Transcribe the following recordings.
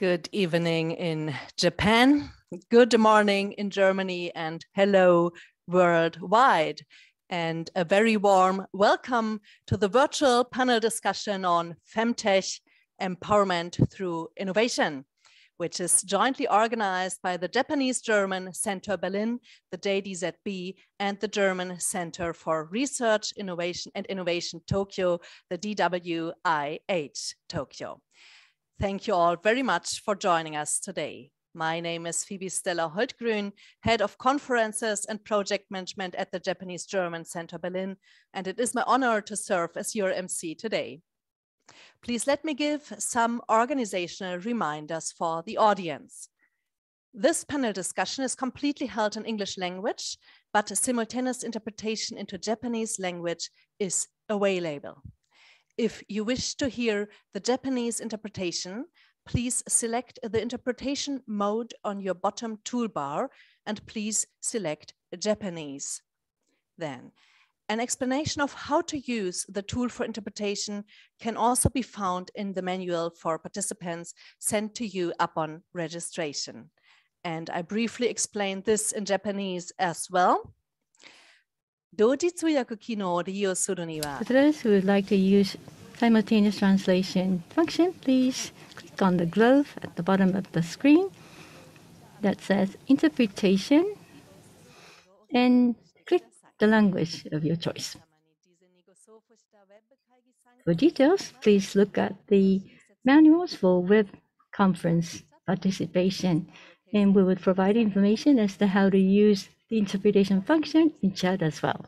Good evening in Japan, good morning in Germany, and hello worldwide. And a very warm welcome to the virtual panel discussion on Femtech empowerment through innovation which is jointly organized by the Japanese German Center Berlin, the JDZB, and the German Center for Research, Innovation and Innovation Tokyo, the DWIH Tokyo. Thank you all very much for joining us today. My name is Phoebe Stella Holdgrün, Head of Conferences and Project Management at the Japanese German Center Berlin, and it is my honor to serve as your MC today. Please let me give some organizational reminders for the audience. This panel discussion is completely held in English language, but a simultaneous interpretation into Japanese language is available. If you wish to hear the Japanese interpretation, please select the interpretation mode on your bottom toolbar and please select Japanese. Then an explanation of how to use the tool for interpretation can also be found in the manual for participants sent to you upon registration. And I briefly explained this in Japanese as well. For those who would like to use simultaneous translation function, please click on the glove at the bottom of the screen that says interpretation and click the language of your choice. For details, please look at the manuals for web conference participation, and we will provide information as to how to use the interpretation function in chat as well.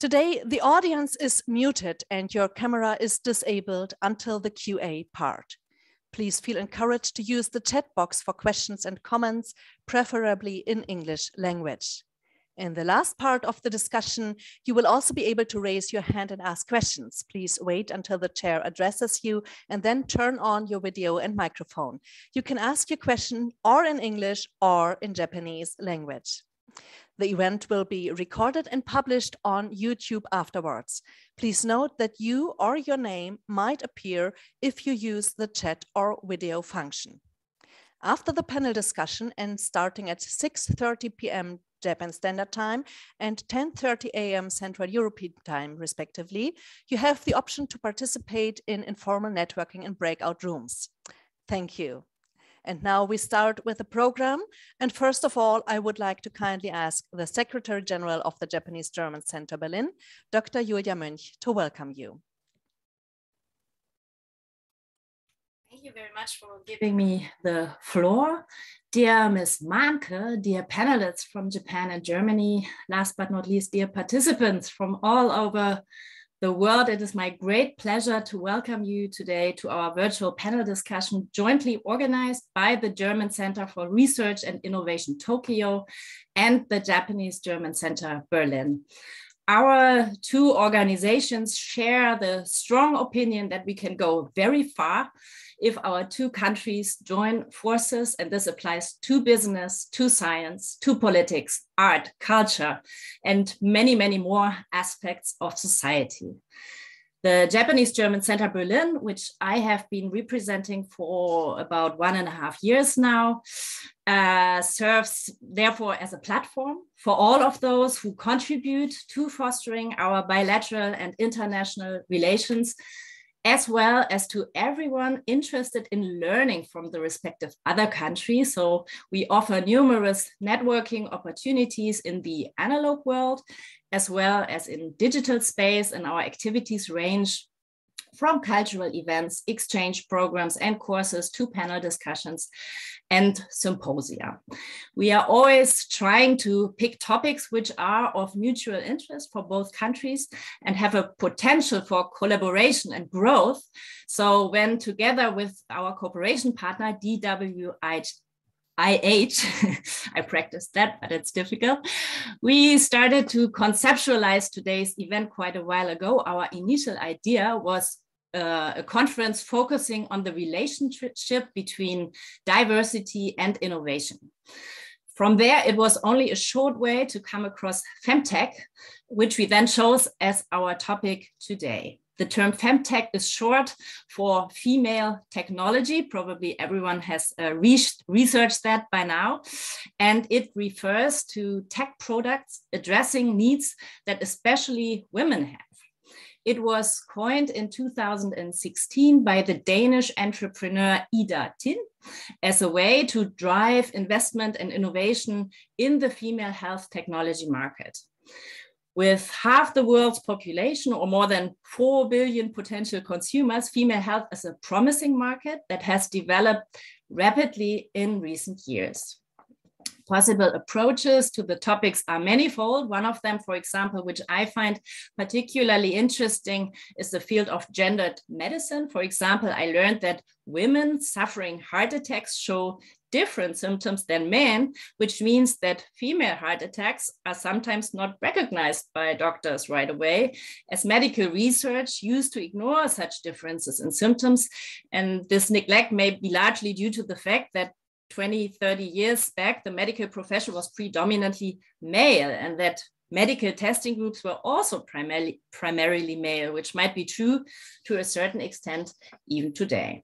Today, the audience is muted and your camera is disabled until the QA part. Please feel encouraged to use the chat box for questions and comments, preferably in English language. In the last part of the discussion, you will also be able to raise your hand and ask questions. Please wait until the chair addresses you and then turn on your video and microphone. You can ask your question or in English or in Japanese language. The event will be recorded and published on YouTube afterwards. Please note that you or your name might appear if you use the chat or video function. After the panel discussion and starting at 6.30 p.m. Japan Standard Time and 10.30 a.m. Central European Time, respectively, you have the option to participate in informal networking in breakout rooms. Thank you. And now we start with the program. And first of all, I would like to kindly ask the Secretary General of the Japanese German Center Berlin, Dr. Julia Münch, to welcome you. You very much for giving me the floor. Dear Ms. Mahnke, dear panelists from Japan and Germany, last but not least, dear participants from all over the world. It is my great pleasure to welcome you today to our virtual panel discussion jointly organized by the German Center for Research and Innovation Tokyo and the Japanese German Center Berlin. Our two organizations share the strong opinion that we can go very far if our two countries join forces, and this applies to business, to science, to politics, art, culture, and many, many more aspects of society. The Japanese German Center Berlin, which I have been representing for about one and a half years now, uh, serves therefore as a platform for all of those who contribute to fostering our bilateral and international relations as well as to everyone interested in learning from the respective other countries. So we offer numerous networking opportunities in the analog world, as well as in digital space, and our activities range from cultural events, exchange programs and courses to panel discussions and symposia. We are always trying to pick topics which are of mutual interest for both countries and have a potential for collaboration and growth. So when together with our cooperation partner, DWIH, IH, I practiced that, but it's difficult. We started to conceptualize today's event quite a while ago. Our initial idea was uh, a conference focusing on the relationship between diversity and innovation. From there, it was only a short way to come across Femtech, which we then chose as our topic today. The term femtech is short for female technology. Probably everyone has uh, researched that by now. And it refers to tech products addressing needs that especially women have. It was coined in 2016 by the Danish entrepreneur Ida Tin as a way to drive investment and innovation in the female health technology market. With half the world's population, or more than 4 billion potential consumers, female health is a promising market that has developed rapidly in recent years possible approaches to the topics are manifold. One of them, for example, which I find particularly interesting is the field of gendered medicine. For example, I learned that women suffering heart attacks show different symptoms than men, which means that female heart attacks are sometimes not recognized by doctors right away, as medical research used to ignore such differences in symptoms. And this neglect may be largely due to the fact that 20, 30 years back, the medical profession was predominantly male and that medical testing groups were also primarily, primarily male, which might be true to a certain extent even today.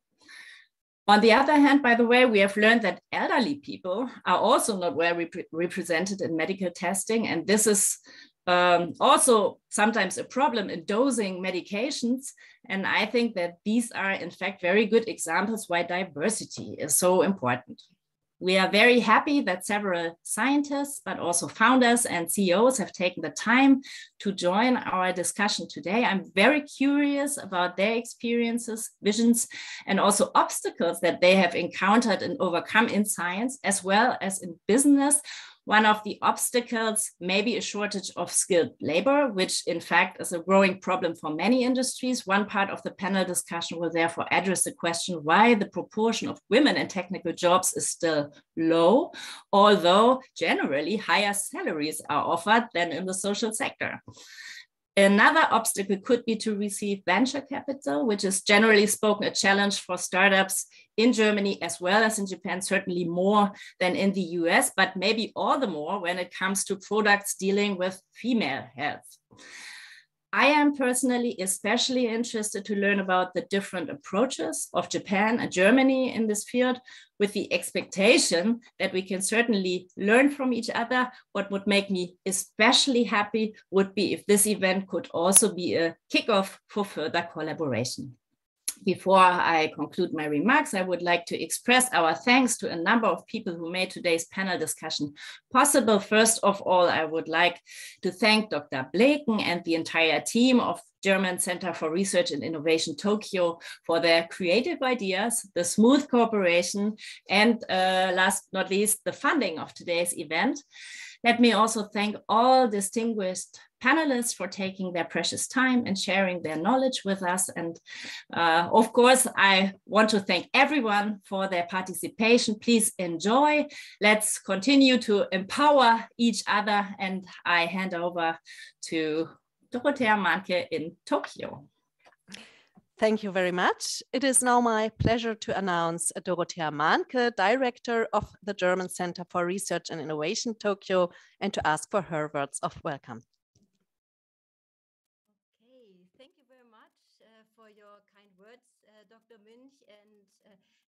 On the other hand, by the way, we have learned that elderly people are also not well rep represented in medical testing. And this is um, also sometimes a problem in dosing medications. And I think that these are, in fact, very good examples why diversity is so important. We are very happy that several scientists, but also founders and CEOs have taken the time to join our discussion today. I'm very curious about their experiences, visions, and also obstacles that they have encountered and overcome in science, as well as in business one of the obstacles may be a shortage of skilled labor, which in fact is a growing problem for many industries. One part of the panel discussion will therefore address the question why the proportion of women in technical jobs is still low, although generally higher salaries are offered than in the social sector. Another obstacle could be to receive venture capital, which is generally spoken a challenge for startups in Germany as well as in Japan, certainly more than in the US, but maybe all the more when it comes to products dealing with female health. I am personally especially interested to learn about the different approaches of Japan and Germany in this field, with the expectation that we can certainly learn from each other. What would make me especially happy would be if this event could also be a kickoff for further collaboration. Before I conclude my remarks, I would like to express our thanks to a number of people who made today's panel discussion possible. First of all, I would like to thank Dr. Blecken and the entire team of German Center for Research and Innovation Tokyo for their creative ideas, the smooth cooperation, and uh, last but not least, the funding of today's event. Let me also thank all distinguished panelists for taking their precious time and sharing their knowledge with us. And uh, of course, I want to thank everyone for their participation. Please enjoy. Let's continue to empower each other. And I hand over to Dorothea Mahnke in Tokyo. Thank you very much. It is now my pleasure to announce Dorothea Mahnke, Director of the German Center for Research and Innovation Tokyo, and to ask for her words of welcome.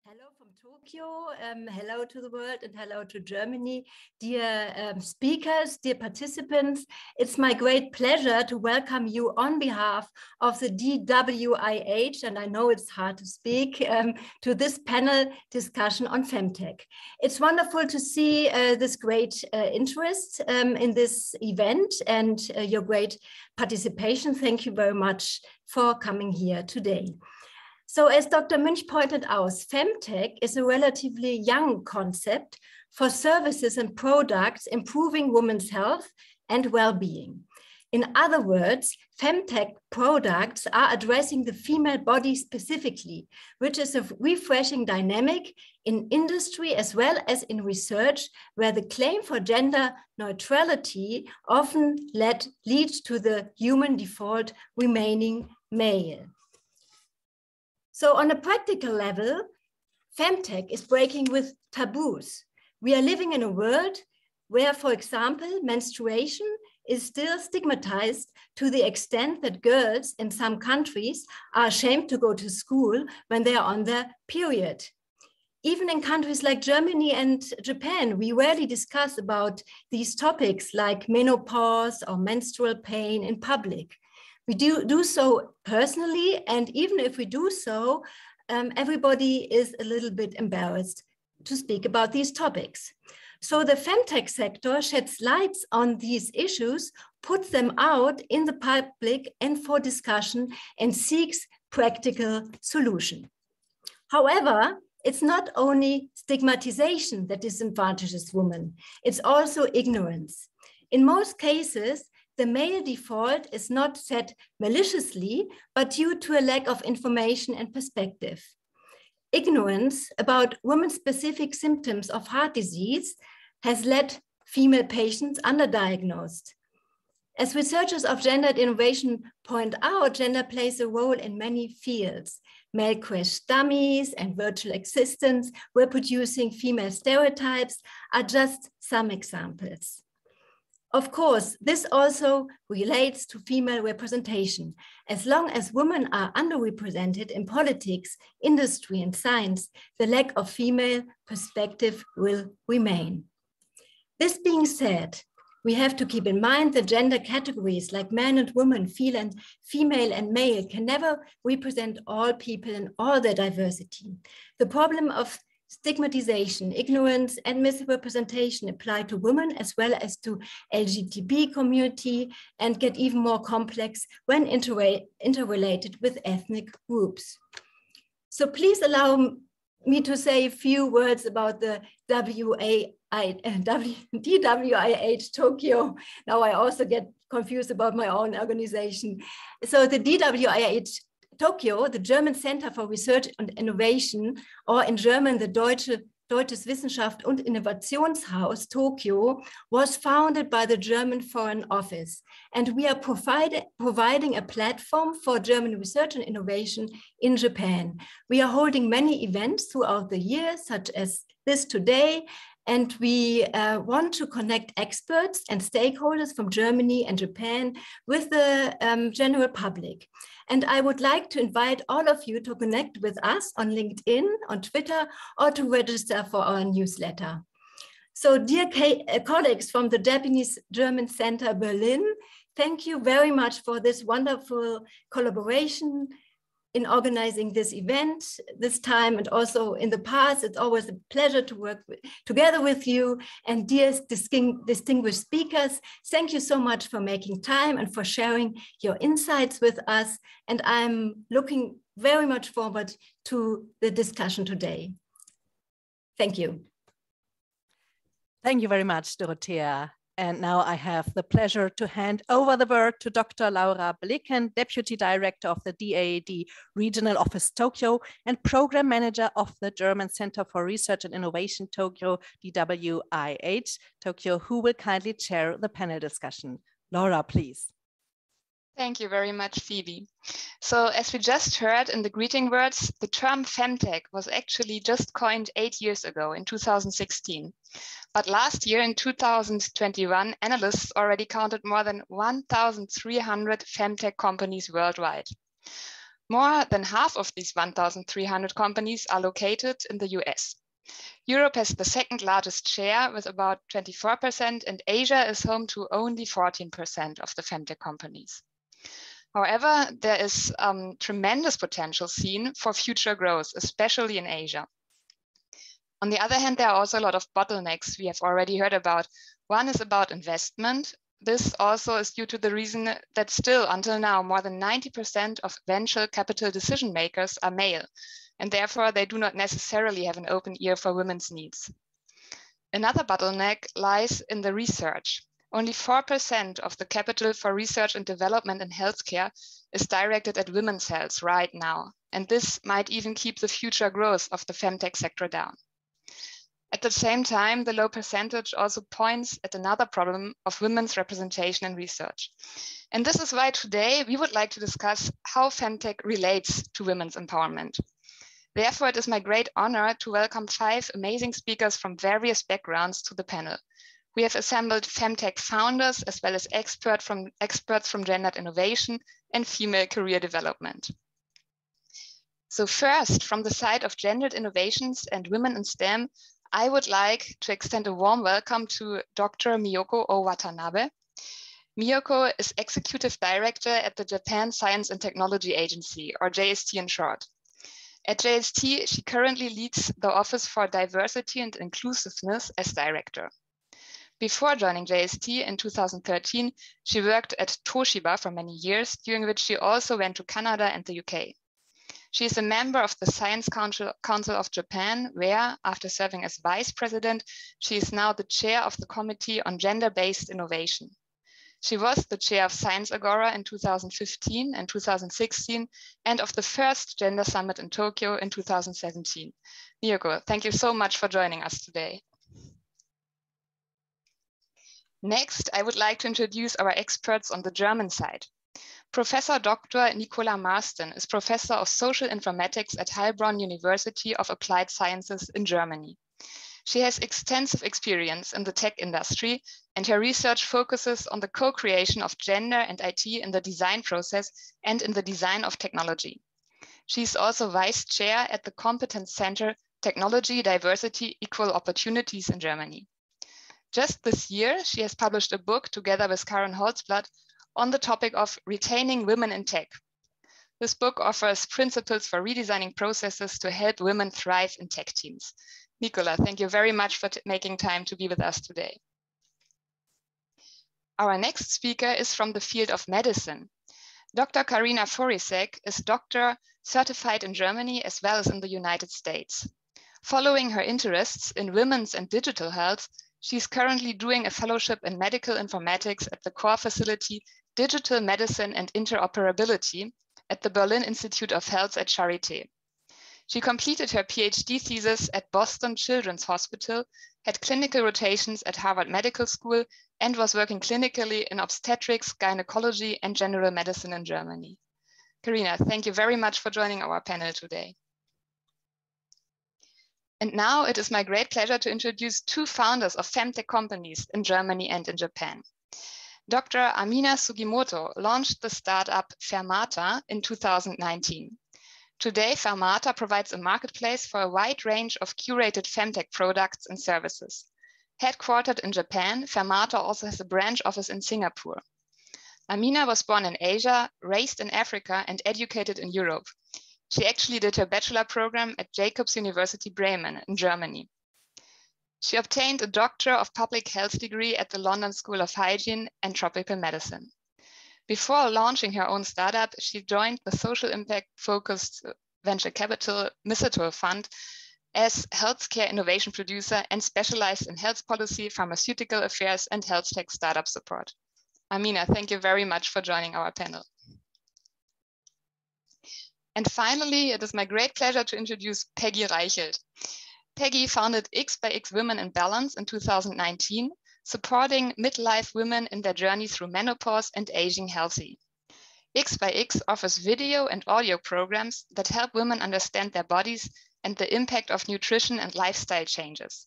Hello from Tokyo. Um, hello to the world and hello to Germany. Dear um, speakers, dear participants, it's my great pleasure to welcome you on behalf of the DWIH, and I know it's hard to speak, um, to this panel discussion on Femtech. It's wonderful to see uh, this great uh, interest um, in this event and uh, your great participation. Thank you very much for coming here today. So as Dr. Münch pointed out, Femtech is a relatively young concept for services and products improving women's health and well-being. In other words, Femtech products are addressing the female body specifically, which is a refreshing dynamic in industry as well as in research, where the claim for gender neutrality often led, leads to the human default remaining male. So on a practical level, Femtech is breaking with taboos. We are living in a world where, for example, menstruation is still stigmatized to the extent that girls in some countries are ashamed to go to school when they are on their period. Even in countries like Germany and Japan, we rarely discuss about these topics like menopause or menstrual pain in public. We do, do so personally, and even if we do so, um, everybody is a little bit embarrassed to speak about these topics. So the femtech sector sheds lights on these issues, puts them out in the public and for discussion and seeks practical solution. However, it's not only stigmatization that disadvantages women, it's also ignorance. In most cases, the male default is not set maliciously, but due to a lack of information and perspective. Ignorance about women-specific symptoms of heart disease has led female patients underdiagnosed. As researchers of gendered innovation point out, gender plays a role in many fields. Male crash dummies and virtual existence, reproducing female stereotypes are just some examples. Of course, this also relates to female representation. As long as women are underrepresented in politics, industry, and science, the lack of female perspective will remain. This being said, we have to keep in mind that gender categories like man and woman, female and male can never represent all people in all their diversity. The problem of stigmatization, ignorance, and misrepresentation apply to women as well as to LGBT community and get even more complex when interrelated with ethnic groups. So please allow me to say a few words about the WA DWIH Tokyo. Now I also get confused about my own organization. So the DWIH Tokyo, the German Center for Research and Innovation, or in German, the Deutsche Deutsches Wissenschaft und Innovationshaus Tokyo was founded by the German Foreign Office. And we are provide, providing a platform for German research and innovation in Japan. We are holding many events throughout the year, such as this today, and we uh, want to connect experts and stakeholders from Germany and Japan with the um, general public. And I would like to invite all of you to connect with us on LinkedIn, on Twitter, or to register for our newsletter. So dear uh, colleagues from the Japanese German Center Berlin, thank you very much for this wonderful collaboration in organizing this event this time and also in the past. It's always a pleasure to work with, together with you and dear distinguished speakers. Thank you so much for making time and for sharing your insights with us. And I'm looking very much forward to the discussion today. Thank you. Thank you very much, Dorothea. And now I have the pleasure to hand over the word to Dr. Laura Blecken, Deputy Director of the DAAD Regional Office Tokyo and Program Manager of the German Center for Research and Innovation Tokyo, DWIH Tokyo, who will kindly chair the panel discussion. Laura, please. Thank you very much, Phoebe. So as we just heard in the greeting words, the term femtech was actually just coined eight years ago in 2016. But last year in 2021, analysts already counted more than 1,300 femtech companies worldwide. More than half of these 1,300 companies are located in the US. Europe has the second largest share with about 24%, and Asia is home to only 14% of the femtech companies. However, there is um, tremendous potential seen for future growth, especially in Asia. On the other hand, there are also a lot of bottlenecks we have already heard about. One is about investment. This also is due to the reason that still until now, more than 90% of venture capital decision makers are male, and therefore they do not necessarily have an open ear for women's needs. Another bottleneck lies in the research. Only 4% of the capital for research and development in healthcare is directed at women's health right now. And this might even keep the future growth of the femtech sector down. At the same time, the low percentage also points at another problem of women's representation in research. And this is why today we would like to discuss how femtech relates to women's empowerment. Therefore, it is my great honor to welcome five amazing speakers from various backgrounds to the panel we have assembled Femtech founders as well as expert from, experts from gendered innovation and female career development. So first, from the side of gendered innovations and women in STEM, I would like to extend a warm welcome to Dr. Miyoko O. Watanabe. Miyoko is Executive Director at the Japan Science and Technology Agency, or JST in short. At JST, she currently leads the Office for Diversity and Inclusiveness as Director. Before joining JST in 2013, she worked at Toshiba for many years, during which she also went to Canada and the UK. She is a member of the Science Council, Council of Japan, where, after serving as vice president, she is now the chair of the Committee on Gender-Based Innovation. She was the chair of Science Agora in 2015 and 2016, and of the first Gender Summit in Tokyo in 2017. Miyoko, thank you so much for joining us today. Next, I would like to introduce our experts on the German side. Professor Dr. Nicola Marsden is Professor of Social Informatics at Heilbronn University of Applied Sciences in Germany. She has extensive experience in the tech industry and her research focuses on the co-creation of gender and IT in the design process and in the design of technology. She is also vice chair at the Competence Center Technology, Diversity, Equal Opportunities in Germany. Just this year, she has published a book together with Karen Holtzblatt on the topic of retaining women in tech. This book offers principles for redesigning processes to help women thrive in tech teams. Nicola, thank you very much for making time to be with us today. Our next speaker is from the field of medicine. Dr. Karina Forisek is doctor certified in Germany as well as in the United States. Following her interests in women's and digital health, she is currently doing a fellowship in medical informatics at the core facility Digital Medicine and Interoperability at the Berlin Institute of Health at Charité. She completed her PhD thesis at Boston Children's Hospital, had clinical rotations at Harvard Medical School, and was working clinically in obstetrics, gynecology, and general medicine in Germany. Karina, thank you very much for joining our panel today. And now it is my great pleasure to introduce two founders of femtech companies in Germany and in Japan. Dr. Amina Sugimoto launched the startup Fermata in 2019. Today, Fermata provides a marketplace for a wide range of curated femtech products and services. Headquartered in Japan, Fermata also has a branch office in Singapore. Amina was born in Asia, raised in Africa, and educated in Europe. She actually did her bachelor program at Jacobs University Bremen in Germany. She obtained a Doctor of Public Health degree at the London School of Hygiene and Tropical Medicine. Before launching her own startup, she joined the social impact focused venture capital Mistletoe Fund as healthcare innovation producer and specialized in health policy, pharmaceutical affairs, and health tech startup support. Amina, thank you very much for joining our panel. And finally, it is my great pleasure to introduce Peggy Reichelt. Peggy founded X by X Women in Balance in 2019 supporting midlife women in their journey through menopause and aging healthy. X by X offers video and audio programs that help women understand their bodies and the impact of nutrition and lifestyle changes.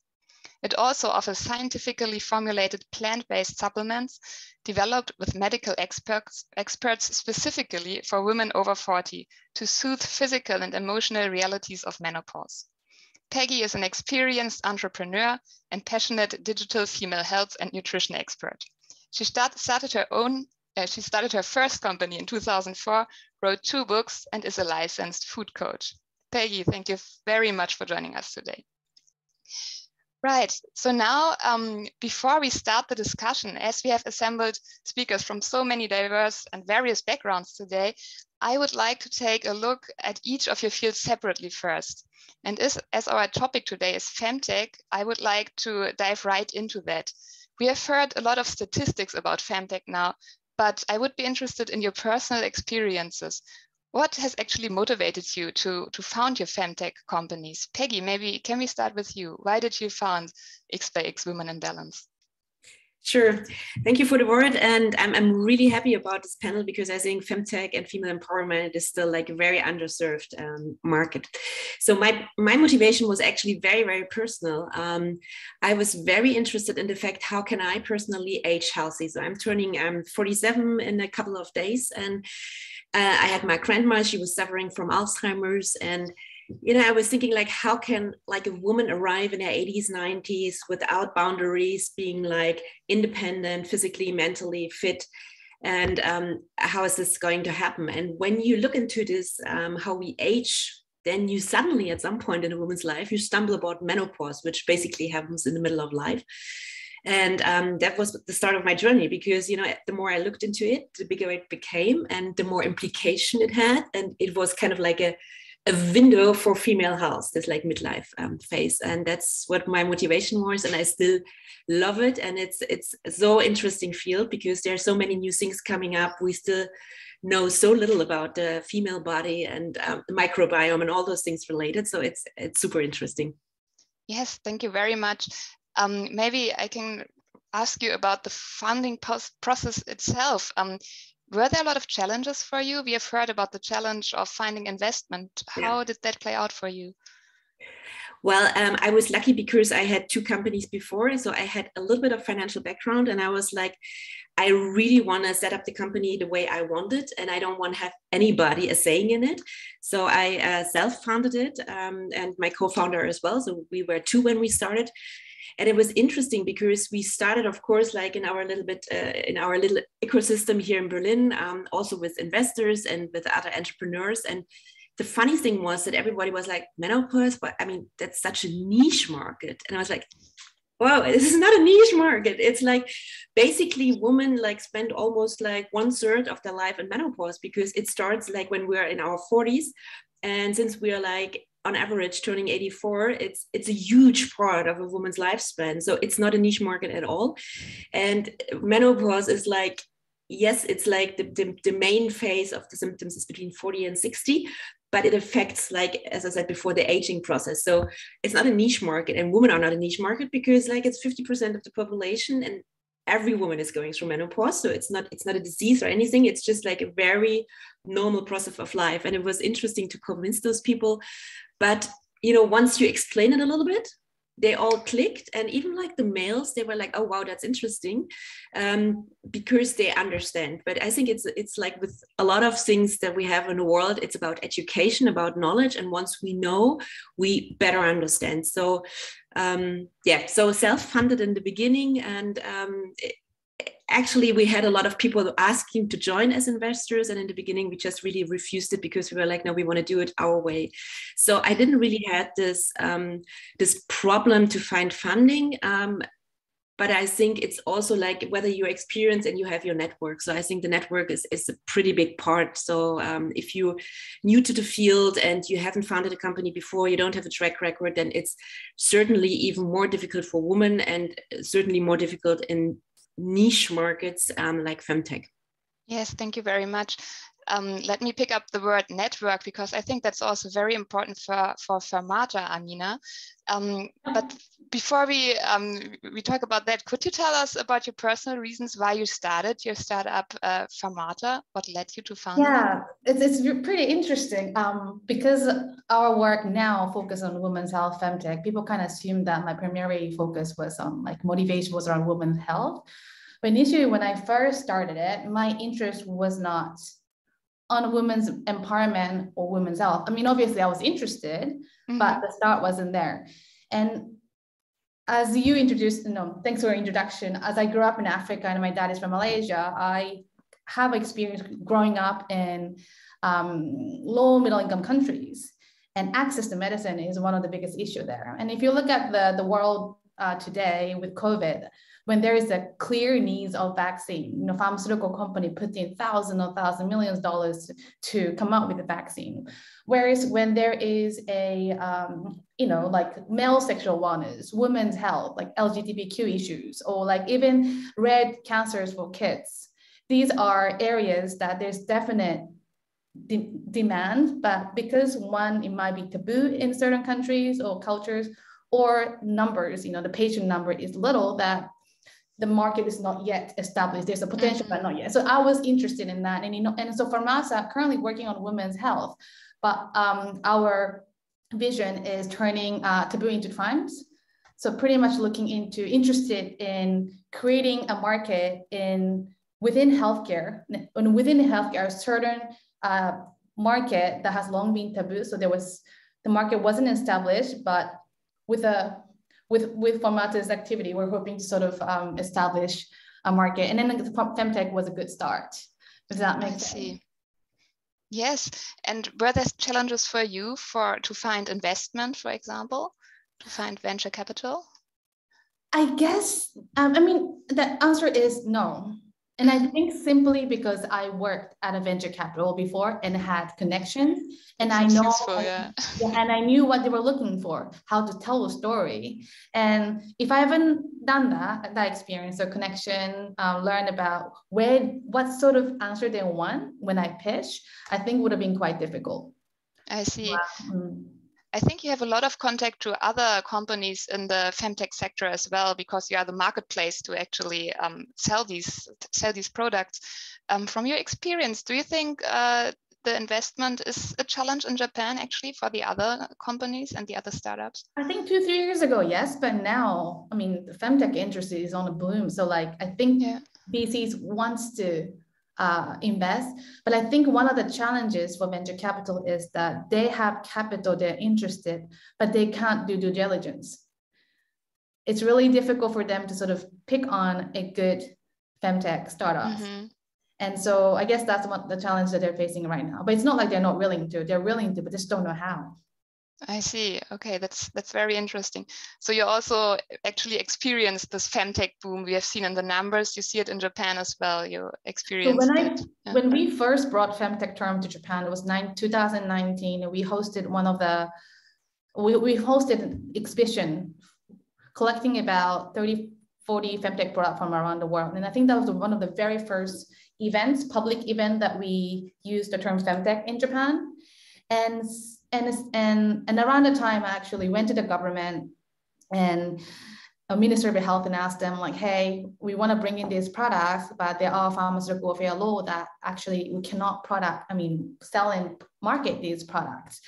It also offers scientifically formulated plant-based supplements developed with medical experts, experts specifically for women over 40 to soothe physical and emotional realities of menopause. Peggy is an experienced entrepreneur and passionate digital female health and nutrition expert. She start, started her own, uh, she started her first company in 2004, wrote two books, and is a licensed food coach. Peggy, thank you very much for joining us today. Right, so now um, before we start the discussion, as we have assembled speakers from so many diverse and various backgrounds today, I would like to take a look at each of your fields separately first. And as, as our topic today is Femtech, I would like to dive right into that. We have heard a lot of statistics about Femtech now, but I would be interested in your personal experiences. What has actually motivated you to, to found your Femtech companies? Peggy, maybe can we start with you? Why did you found X by X Women in Balance? Sure. Thank you for the word. And I'm, I'm really happy about this panel because I think femtech and female empowerment is still like a very underserved um, market. So my, my motivation was actually very, very personal. Um, I was very interested in the fact, how can I personally age healthy? So I'm turning I'm 47 in a couple of days and uh, I had my grandma, she was suffering from Alzheimer's and you know, I was thinking like, how can like a woman arrive in her 80s, 90s without boundaries, being like independent, physically, mentally fit? And um, how is this going to happen? And when you look into this, um, how we age, then you suddenly, at some point in a woman's life, you stumble about menopause, which basically happens in the middle of life. And um, that was the start of my journey because, you know, the more I looked into it, the bigger it became and the more implication it had. And it was kind of like a a window for female health, this like midlife um, phase, and that's what my motivation was, and I still love it. And it's it's so interesting field because there are so many new things coming up. We still know so little about the female body and um, the microbiome and all those things related. So it's it's super interesting. Yes, thank you very much. Um, maybe I can ask you about the funding process itself. Um, were there a lot of challenges for you? We have heard about the challenge of finding investment. How yeah. did that play out for you? Well, um, I was lucky because I had two companies before. So I had a little bit of financial background and I was like, I really want to set up the company the way I want it, and I don't want to have anybody a saying in it. So I uh, self-founded it, um, and my co-founder as well. So we were two when we started, and it was interesting because we started of course like in our little bit uh, in our little ecosystem here in berlin um, also with investors and with other entrepreneurs. And the funny thing was that everybody was like menopause? But i mean that's such a niche market. And i was like wow this is not a niche market. It's like basically women like spend almost like one third of their life in menopause because it starts like when we're in our 40s and since we're like on average turning 84 it's it's a huge part of a woman's lifespan. So it's not a niche market at all. And menopause is like yes it's like the, the, the, main phase of the symptoms is between 40 and 60 but it affects like as i said before the aging process. So it's not a niche market and women are not a niche market because like it's 50% of the population and every woman is going through menopause so it's not it's not a disease or anything. It's just like a very normal process of life. And it was interesting to convince those people. But you know, once you explain it a little bit, they all clicked and even like the males they were like oh wow that's interesting um, because they understand. But i think it's it's like with a lot of things that we have in the world it's about education about knowledge and once we know we better understand. So um, yeah so self-funded in the beginning and um, actually we had a lot of people asking to join as investors and in the beginning we just really refused it because we were like no we want to do it our way. So i didn't really had this um, this problem to find funding um, but i think it's also like whether you're experienced and you have your network. So i think the network is, is a pretty big part. So um, if you're new to the field and you haven't founded a company before you don't have a track record then it's certainly even more difficult for women and certainly more difficult in niche markets um, like femtech. Yes, thank you very much. Um, let me pick up the word network because I think that's also very important for, for Fermata, Amina. Um, but before we um, we talk about that, could you tell us about your personal reasons why you started your startup uh, Fermata? What led you to found yeah, it? it's, it's pretty interesting um, because our work now focus on women's health, femtech. People kind of assume that my primary focus was on like motivation was around women's health. But initially, when I first started it, my interest was not on women's empowerment or women's health. I mean, obviously, I was interested, mm-hmm. but the start wasn't there. And as you introduced, know, thanks for your introduction. As I grew up in Africa and my dad is from Malaysia, I have experience growing up in um, low middle income countries. And access to medicine is one of the biggest issue there. And if you look at the, the world uh, today with COVID, when there is a clear needs of vaccine, you know, pharmaceutical company puts in thousands or thousand millions of dollars to come up with a vaccine. Whereas when there is a, um, you know, like male sexual wellness, women's health, like LGBTQ issues, or like even red cancers for kids, these are areas that there's definite de- demand, but because one, it might be taboo in certain countries or cultures, or numbers, you know, the patient number is little that the market is not yet established. There's a potential, but not yet. So I was interested in that. And, you know, and so I'm currently working on women's health, but um, our vision is turning uh, taboo into triumphs. So pretty much looking into, interested in creating a market in within healthcare, and within healthcare, a certain uh, market that has long been taboo. So there was, the market wasn't established, but with a with with Fermata's activity, we're hoping to sort of um, establish a market. And then the femtech was a good start. Does that make sense? Yes, and were there challenges for you for to find investment, for example, to find venture capital? I guess. Um, I mean, the answer is no. And I think simply because I worked at a venture capital before and had connections, and I know, yeah. and I knew what they were looking for, how to tell a story. And if I haven't done that, that experience or connection, um, learn about where, what sort of answer they want when I pitch, I think would have been quite difficult. I see. Mm. I think you have a lot of contact to other companies in the femtech sector as well, because you are the marketplace to actually um, sell these sell these products. Um, from your experience, do you think uh, the investment is a challenge in Japan actually for the other companies and the other startups? I think two three years ago, yes, but now, I mean, the femtech industry is on a bloom. So like, I think yeah. VCs wants to uh, invest. But I think one of the challenges for venture capital is that they have capital, they're interested, but they can't do due diligence. It's really difficult for them to sort of pick on a good femtech startup. Mm-hmm. And so I guess that's what the challenge that they're facing right now. But it's not like they're not willing to, they're willing to, but just don't know how. I see. Okay, that's that's very interesting. So you also actually experienced this femtech boom we have seen in the numbers. You see it in Japan as well. You experienced so when it. I, yeah. When we first brought femtech term to Japan, it was nine, 2019. We hosted one of the, we, we hosted an exhibition collecting about 30, 40 femtech products from around the world. And I think that was one of the very first events, public event that we used the term femtech in Japan. And and and and around the time I actually went to the government and a minister of health and asked them like, hey, we want to bring in these products, but there are pharmaceutical fair law that actually we cannot product, I mean, sell and market these products.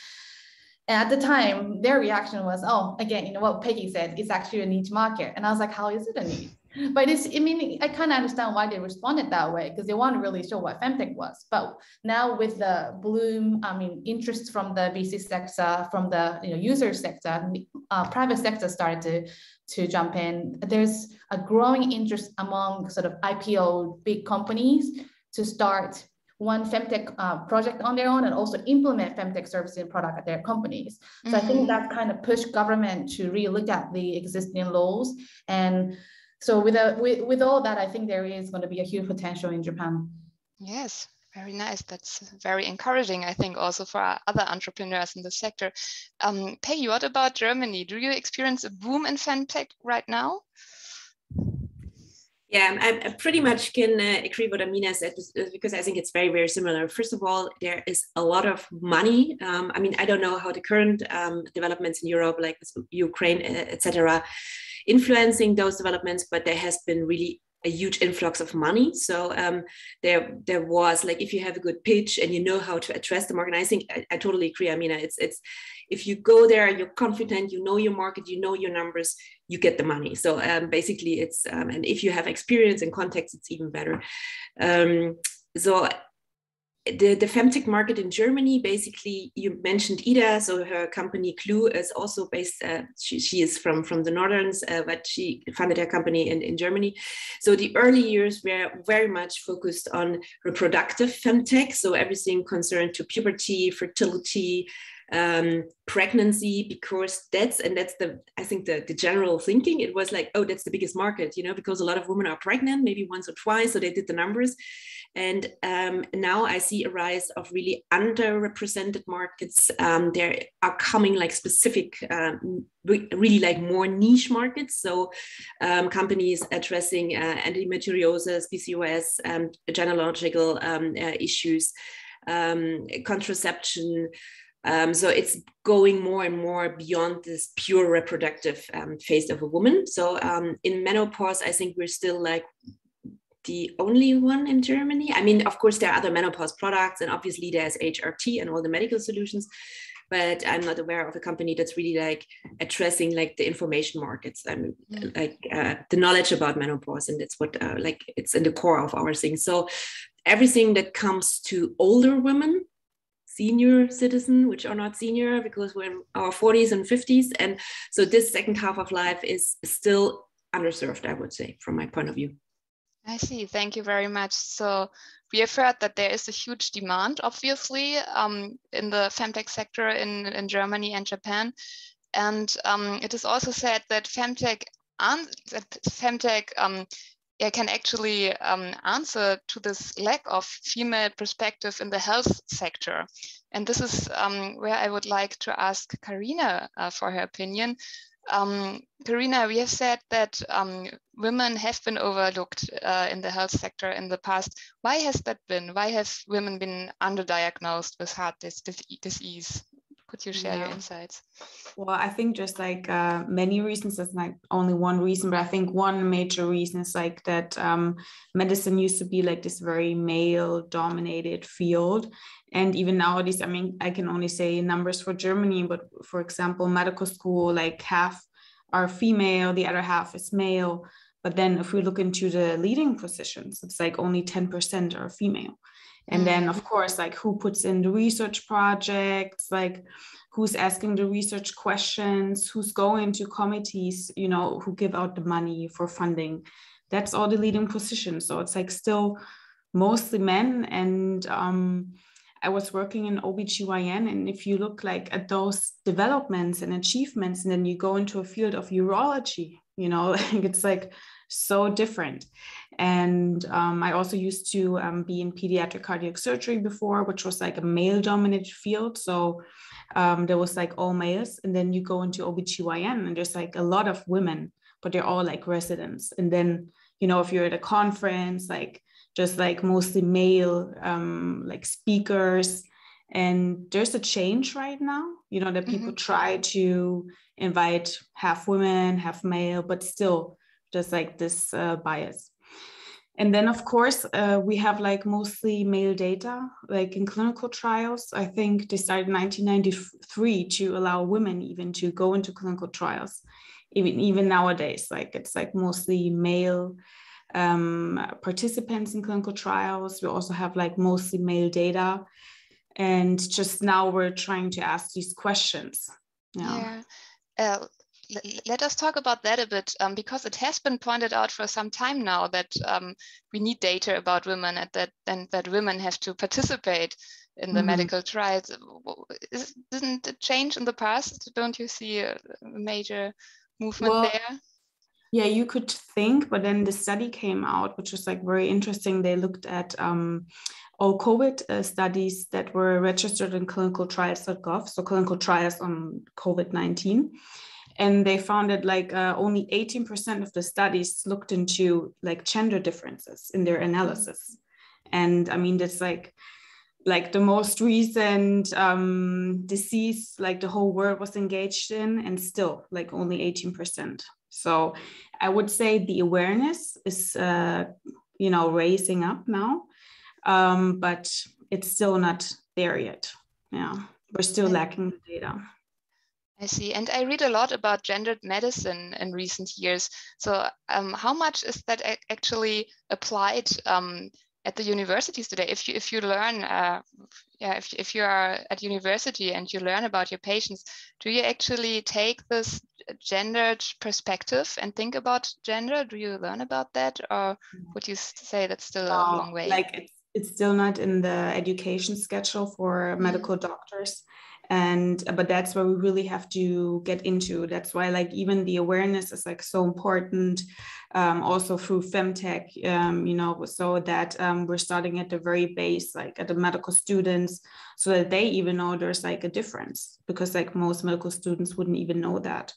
And at the time, their reaction was, oh, again, you know what Peggy said, it's actually a niche market. And I was like, how is it a niche? But it's i mean i kind of understand why they responded that way because they weren't really sure what femtech was but now with the bloom i mean interest from the vc sector from the you know user sector uh, private sector started to to jump in there's a growing interest among sort of ipo big companies to start one femtech uh, project on their own and also implement femtech services and product at their companies. So mm-hmm. I think mm-hmm. that kind of pushed government to really look at the existing laws and so with, a, with, with all that, I think there is going to be a huge potential in Japan. Yes, very nice. That's very encouraging, I think, also for other entrepreneurs in the sector. Um, Peggy, what about Germany? Do you experience a boom in femtech right now? Yeah, I, I pretty much can uh, agree what Amina said because I think it's very, very similar. First of all, there is a lot of money. Um, I mean, I don't know how the current um, developments in Europe, like Ukraine, etc., influencing those developments, but there has been really a huge influx of money. So um, there, there was like if you have a good pitch and you know how to address the market. I think I, I, totally agree. I mean, it's it's if you go there, you're confident, you know your market, you know your numbers, you get the money. So um, basically, it's um, and if you have experience and context, it's even better. Um, so the, the femtech market in Germany, basically, you mentioned Ida, so her company Clue is also based, uh, she, she is from, from the Northerns, uh, but she founded her company in, in Germany. So the early years were very much focused on reproductive femtech, so everything concerned to puberty, fertility, um, pregnancy because that's and that's the i think the, the general thinking it was like oh that's the biggest market you know because a lot of women are pregnant maybe once or twice so they did the numbers and um, now i see a rise of really underrepresented markets. Um, there are coming like specific um, really like more niche markets. So um, companies addressing uh, endometriosis pcos um, gynecological um, uh, issues contraception. Um, so it's going more and more beyond this pure reproductive um, phase of a woman. So um, in menopause, I think we're still like the only one in Germany. I mean, of course, there are other menopause products, and obviously there's HRT and all the medical solutions, but I'm not aware of a company that's really like addressing like the information markets. I mean, mm. like uh, the knowledge about menopause, and it's what uh, like it's in the core of our thing. So everything that comes to older women senior citizen, which are not senior because we're in our 40s and 50s. And so this second half of life is still underserved, I would say, from my point of view. I see. Thank you very much. So we have heard that there is a huge demand, obviously, um, in the femtech sector in, in Germany and Japan. And um, it is also said that femtech, that femtech um, yeah, can actually um, answer to this lack of female perspective in the health sector. And this is um, where I would like to ask Karina uh, for her opinion. Um, Karina, we have said that women have been overlooked uh, in the health sector in the past. Why has that been? Why have women been underdiagnosed with heart disease? Could you share yeah. your insights? Well, I think just like uh, many reasons, that's like only one reason, but I think one major reason is like that um, medicine used to be like this very male dominated field. And even nowadays, I mean, I can only say numbers for Germany, but for example, medical school, like half are female, the other half is male. But then if we look into the leading positions, it's like only 10% are female. And then of mm. course like who puts in the research projects like who's asking the research questions who's going to committees you know who give out the money for funding. That's all the leading positions. So it's like still mostly men. And um, i was working in obgyn and if you look like at those developments and achievements and then you go into a field of urology you know it's like so different and um, I also used to um, be in pediatric cardiac surgery before, which was like a male dominated field. So um, there was like all males. And then you go into OBGYN and there's like a lot of women, but they're all like residents. And then, you know, if you're at a conference, like just like mostly male, um, like speakers. And there's a change right now, you know, that people mm-hmm. try to invite half women, half male, but still just like this uh, bias. And then, of course, uh, we have like mostly male data, like in clinical trials. I think they started in 1993 to allow women even to go into clinical trials. Even even nowadays, like it's like mostly male um, participants in clinical trials. We also have like mostly male data, and just now we're trying to ask these questions. Yeah. yeah. Uh, let us talk about that a bit um, because it has been pointed out for some time now that um, we need data about women and that and that women have to participate in the mm -hmm. medical trials. Is, didn't it change in the past? Don't you see a major movement well, there? Yeah, you could think, but then the study came out, which was like very interesting. They looked at um, all COVID uh, studies that were registered in clinicaltrials.gov, so clinical trials on COVID 19 and they found that like uh, only 18% of the studies looked into like gender differences in their analysis. And i mean that's like like the most recent um, disease like the whole world was engaged in and still like only 18% so i would say the awareness is uh, you know raising up now um, but it's still not there yet yeah we're still lacking the data I see. And I read a lot about gendered medicine in recent years. So, um, how much is that actually applied um, at the universities today? If you if you learn, uh, yeah, if if you are at university and you learn about your patients, do you actually take this gendered perspective and think about gender? Do you learn about that, or would you say that's still a uh, long way? Like it's, it's still not in the education schedule for mm-hmm. medical doctors. And but that's where we really have to get into. That's why like even the awareness is like so important um, also through femtech um, you know so that um, we're starting at the very base like at the medical students so that they even know there's like a difference because like most medical students wouldn't even know that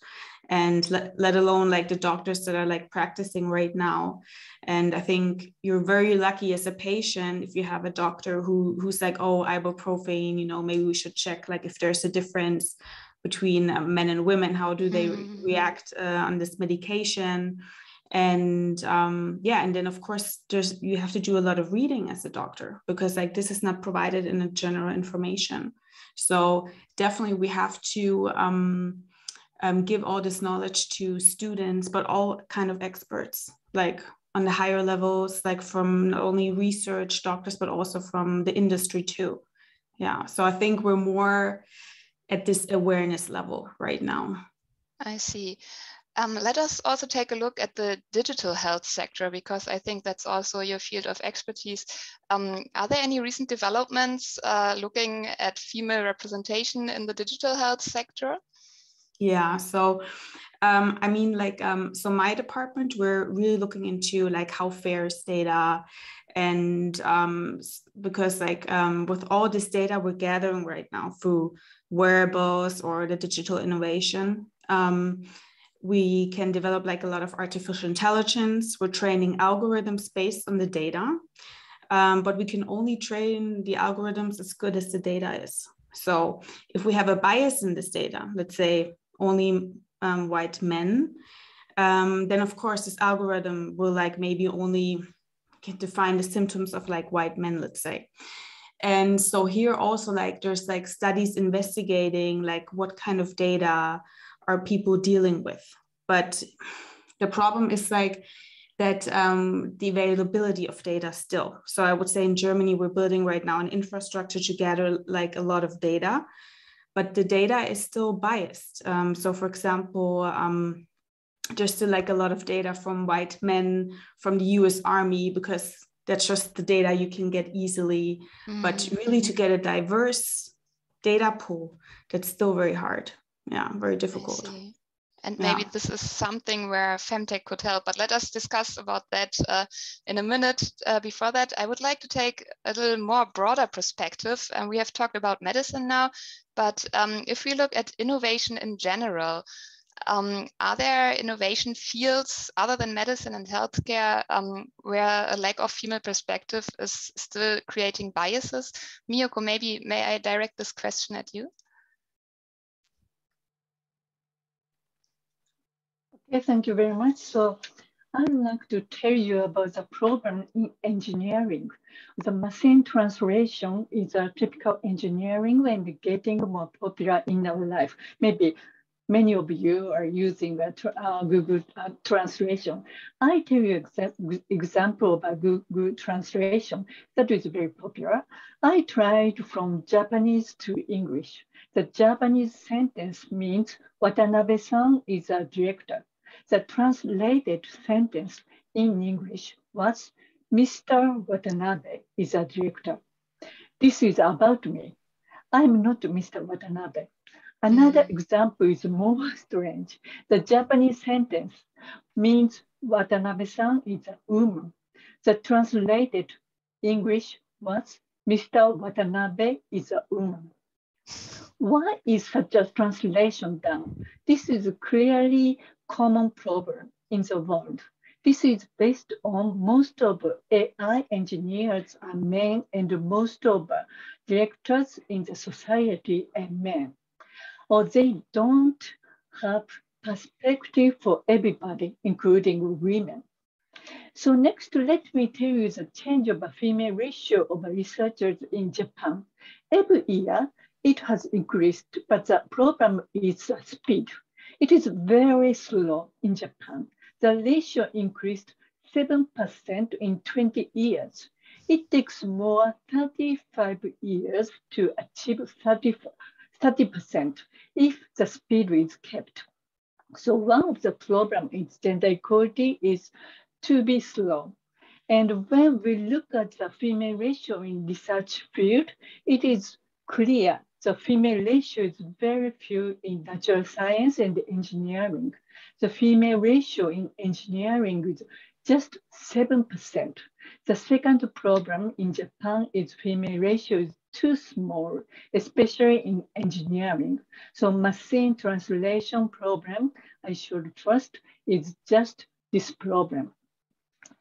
and let, let alone like the doctors that are like practicing right now. And i think you're very lucky as a patient if you have a doctor who who's like oh ibuprofen you know maybe we should check like if there's a difference between uh, men and women. How do they mm-hmm. react uh, on this medication? And um, yeah and then of course there's you have to do a lot of reading as a doctor because like this is not provided in a general information. So definitely we have to um, um, give all this knowledge to students but all kind of experts like on the higher levels like from not only research doctors but also from the industry too yeah so i think we're more at this awareness level right now i see um, let us also take a look at the digital health sector because I think that's also your field of expertise. Um, are there any recent developments uh, looking at female representation in the digital health sector? Yeah, so um, I mean, like, um, so my department, we're really looking into like how fair is data, and um, because like um, with all this data we're gathering right now through wearables or the digital innovation, um, we can develop like a lot of artificial intelligence. We're training algorithms based on the data, um, but we can only train the algorithms as good as the data is. So if we have a bias in this data, let's say only um, white men, um, then of course this algorithm will like maybe only define the symptoms of like white men, let's say. And so here also like there's like studies investigating like what kind of data are people dealing with. But the problem is like that um, the availability of data still. So I would say in Germany, we're building right now an infrastructure to gather like a lot of data, but the data is still biased. Um, so for example, um, there's still like a lot of data from white men from the US Army because that's just the data you can get easily. Mm-hmm. But really to get a diverse data pool, that's still very hard yeah very difficult and maybe yeah. this is something where femtech could help but let us discuss about that uh, in a minute uh, before that i would like to take a little more broader perspective and we have talked about medicine now but um, if we look at innovation in general um, are there innovation fields other than medicine and healthcare um, where a lack of female perspective is still creating biases? Miyoko, maybe may I direct this question at you? Okay, thank you very much. So I'd like to tell you about the problem in engineering. The machine translation is a typical engineering and getting more popular in our life. Maybe many of you are using a uh, Google uh, translation. I tell you exa example of a Google translation that is very popular. I tried from Japanese to English. The Japanese sentence means Watanabe-san is a director. The translated sentence in English was Mr. Watanabe is a director. This is about me. I'm not Mr. Watanabe. Another mm. example is more strange. The Japanese sentence means Watanabe-san is a woman. The translated English was Mr. Watanabe is a woman. Why is such a translation done? This is clearly common problem in the world. This is based on most of AI engineers are men and most of directors in the society are men. Or they don't have perspective for everybody, including women. So next, let me tell you the change of a female ratio of researchers in Japan. Every year, it has increased, but the problem is speed. It is very slow in Japan. The ratio increased 7% in 20 years. It takes more 35 years to achieve 30, 30% if the speed is kept. So one of the problems in gender equality is to be slow. And when we look at the female ratio in research field, it is clear the female ratio is very few in natural science and engineering. The female ratio in engineering is just 7%. The second problem in Japan is female ratio is too small, especially in engineering. So machine translation problem, I should trust, is just this problem.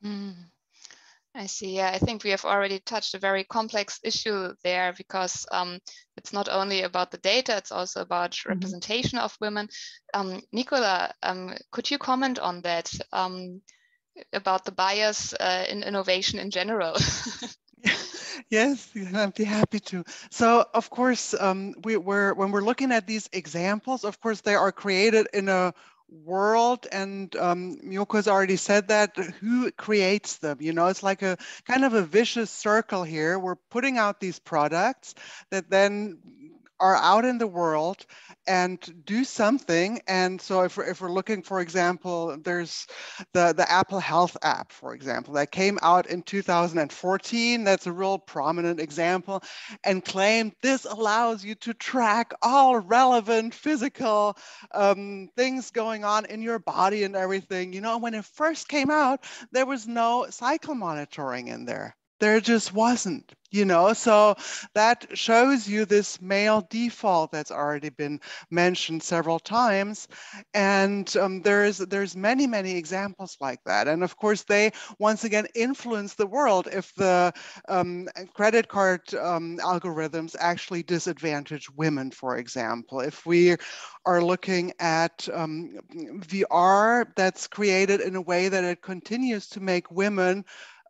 Mm. I see. Yeah, I think we have already touched a very complex issue there because um, it's not only about the data, it's also about mm -hmm. representation of women. Um, Nicola, um, could you comment on that um, about the bias uh, in innovation in general? yes, I'd be happy to. So, of course, um, we, we're when we're looking at these examples, of course, they are created in a world and um, Miyoko has already said that who creates them you know? It's like a kind of a vicious circle here. We're putting out these products that then are out in the world and do something. And so if we're, if we're looking, for example, there's the, the Apple Health app, for example, that came out in 2014. That's a real prominent example and claimed this allows you to track all relevant physical um, things going on in your body and everything. You know, when it first came out, there was no cycle monitoring in there. There just wasn't you know? So that shows you this male default that's already been mentioned several times. And um, there's there's many many examples like that. And of course they once again influence the world if the um, credit card um, algorithms actually disadvantage women for example. If we are looking at um, VR that's created in a way that it continues to make women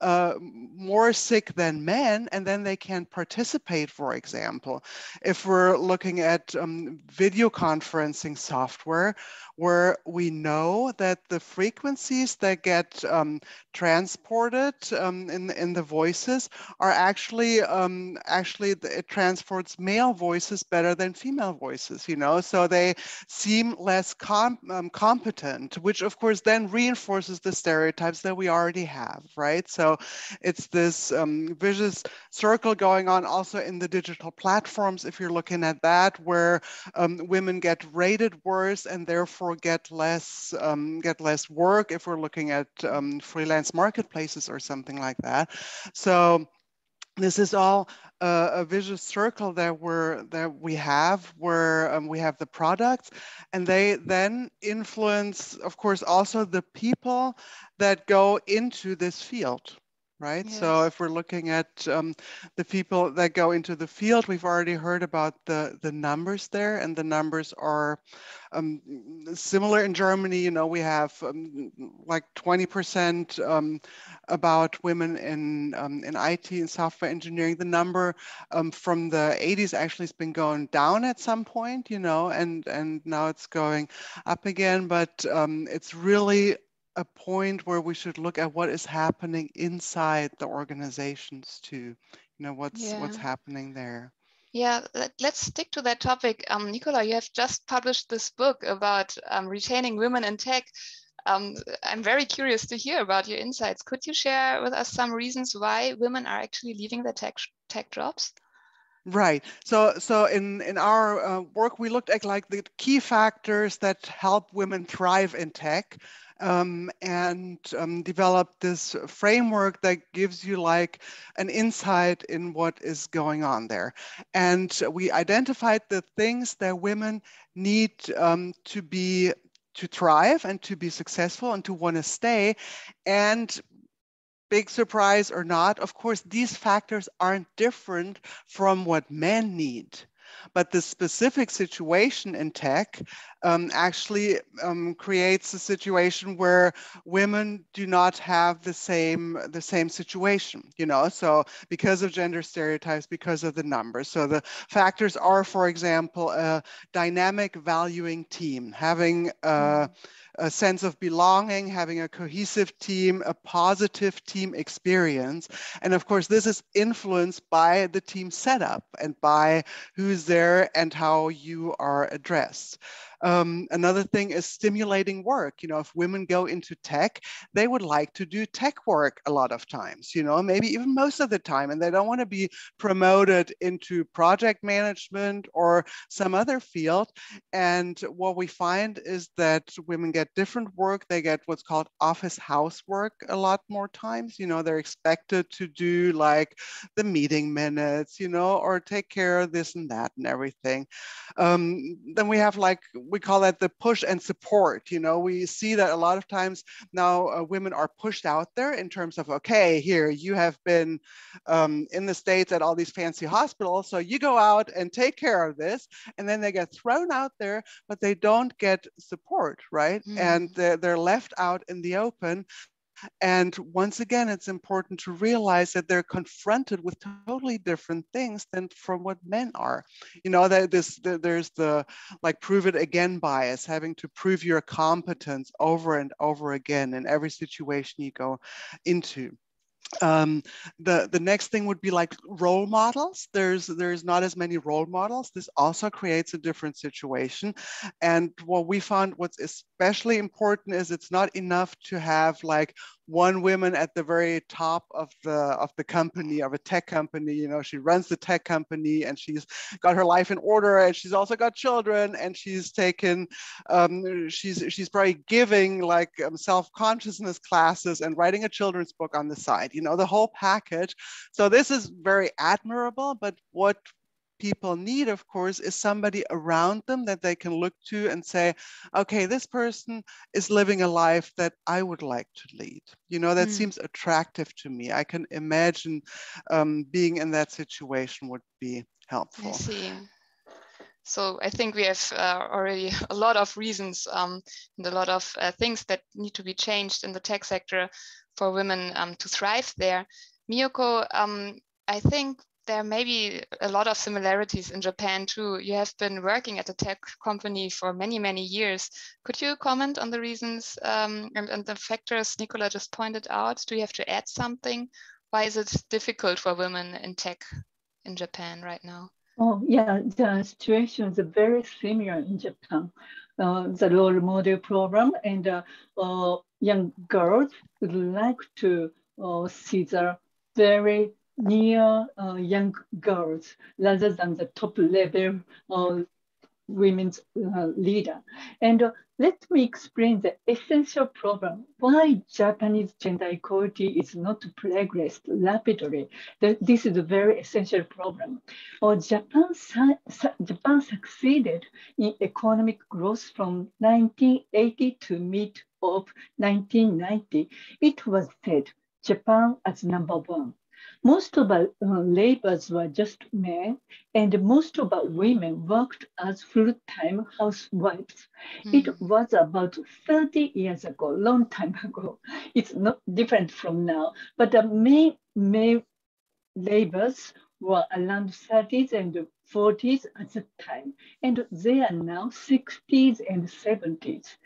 uh, more sick than men, and then they can't participate, for example. If we're looking at um, video conferencing software, where we know that the frequencies that get um, transported um, in, in the voices are actually, um, actually it transports male voices better than female voices, you know, so they seem less com um, competent, which of course then reinforces the stereotypes that we already have, right? So it's this um, vicious circle going on also in the digital platforms, if you're looking at that, where um, women get rated worse and therefore get less um, get less work if we're looking at um, freelance marketplaces or something like that. So this is all a, a vicious circle that we're that we have where um, we have the products and they then influence of course also the people that go into this field right? Yes. So if we're looking at um, the people that go into the field, we've already heard about the, the numbers there, and the numbers are um, similar in Germany. You know, we have um, like 20% um, about women in, um, in IT and software engineering. The number um, from the 80s actually has been going down at some point, you know, and, and now it's going up again, but it's really a point where we should look at what is happening inside the organizations too you know what's yeah. what's happening there. Yeah let, us stick to that topic. Um, nicola you have just published this book about um, retaining women in tech. Um, i'm very curious to hear about your insights. Could you share with us some reasons why women are actually leaving the tech tech jobs? Right. So, so in in our uh, work, we looked at like the key factors that help women thrive in tech, um, and um, developed this framework that gives you like an insight in what is going on there. And we identified the things that women need um, to be to thrive and to be successful and to want to stay. And big surprise or not, of course, these factors aren't different from what men need. But the specific situation in tech um, actually um, creates a situation where women do not have the same the same situation, you know. So because of gender stereotypes, because of the numbers. So the factors are, for example, a dynamic valuing team, having a, mm-hmm. a sense of belonging, having a cohesive team, a positive team experience. And of course, this is influenced by the team setup and by who's there and how you are addressed. Um, another thing is stimulating work. You know, if women go into tech, they would like to do tech work a lot of times, you know, maybe even most of the time, and they don't want to be promoted into project management or some other field. And what we find is that women get different work. They get what's called office housework a lot more times. You know, they're expected to do like the meeting minutes, you know, or take care of this and that and everything. Um, then we have like, we call that the push and support. You know, we see that a lot of times now uh, women are pushed out there in terms of, okay, here, you have been um, in the States at all these fancy hospitals. So you go out and take care of this. And then they get thrown out there, but they don't get support, right? Mm. And they're, they're left out in the open and once again, it's important to realize that they're confronted with totally different things than from what men are. You know, that this there's the like prove it again bias, having to prove your competence over and over again in every situation you go into. Um, the the next thing would be like role models. There's there's not as many role models. This also creates a different situation. And what we found what's especially important is it's not enough to have like one woman at the very top of the of the company of a tech company you know she runs the tech company and she's got her life in order and she's also got children and she's taken um, she's she's probably giving like um, self-consciousness classes and writing a children's book on the side you know the whole package. So this is very admirable but what people need, of course, is somebody around them that they can look to and say, okay, this person is living a life that I would like to lead. You know, that mm. seems attractive to me. I can imagine um, being in that situation would be helpful. I see. So I think we have uh, already a lot of reasons um, and a lot of uh, things that need to be changed in the tech sector for women um, to thrive there. Miyoko, um, I think there may be a lot of similarities in Japan too. You have been working at a tech company for many, many years. Could you comment on the reasons um, and, the factors Nicola just pointed out? Do you have to add something? Why is it difficult for women in tech in Japan right now? Oh, yeah, the situation is very similar in Japan. Uh, the role model program and uh, uh, young girls would like to uh, see the very near uh, young girls rather than the top level uh, women's uh, leader. And uh, let me explain the essential problem why Japanese gender equality is not progressed rapidly. This is a very essential problem. Uh, Japan, Japan succeeded in economic growth from 1980 to mid of 1990. It was said Japan as number one. Most of our uh, laborers were just men, and most of our women worked as full-time housewives. Mm. It was about 30 years ago, long time ago. It's not different from now, but the main, main laborers were around 30s and 40s at the time, and they are now 60s and 70s.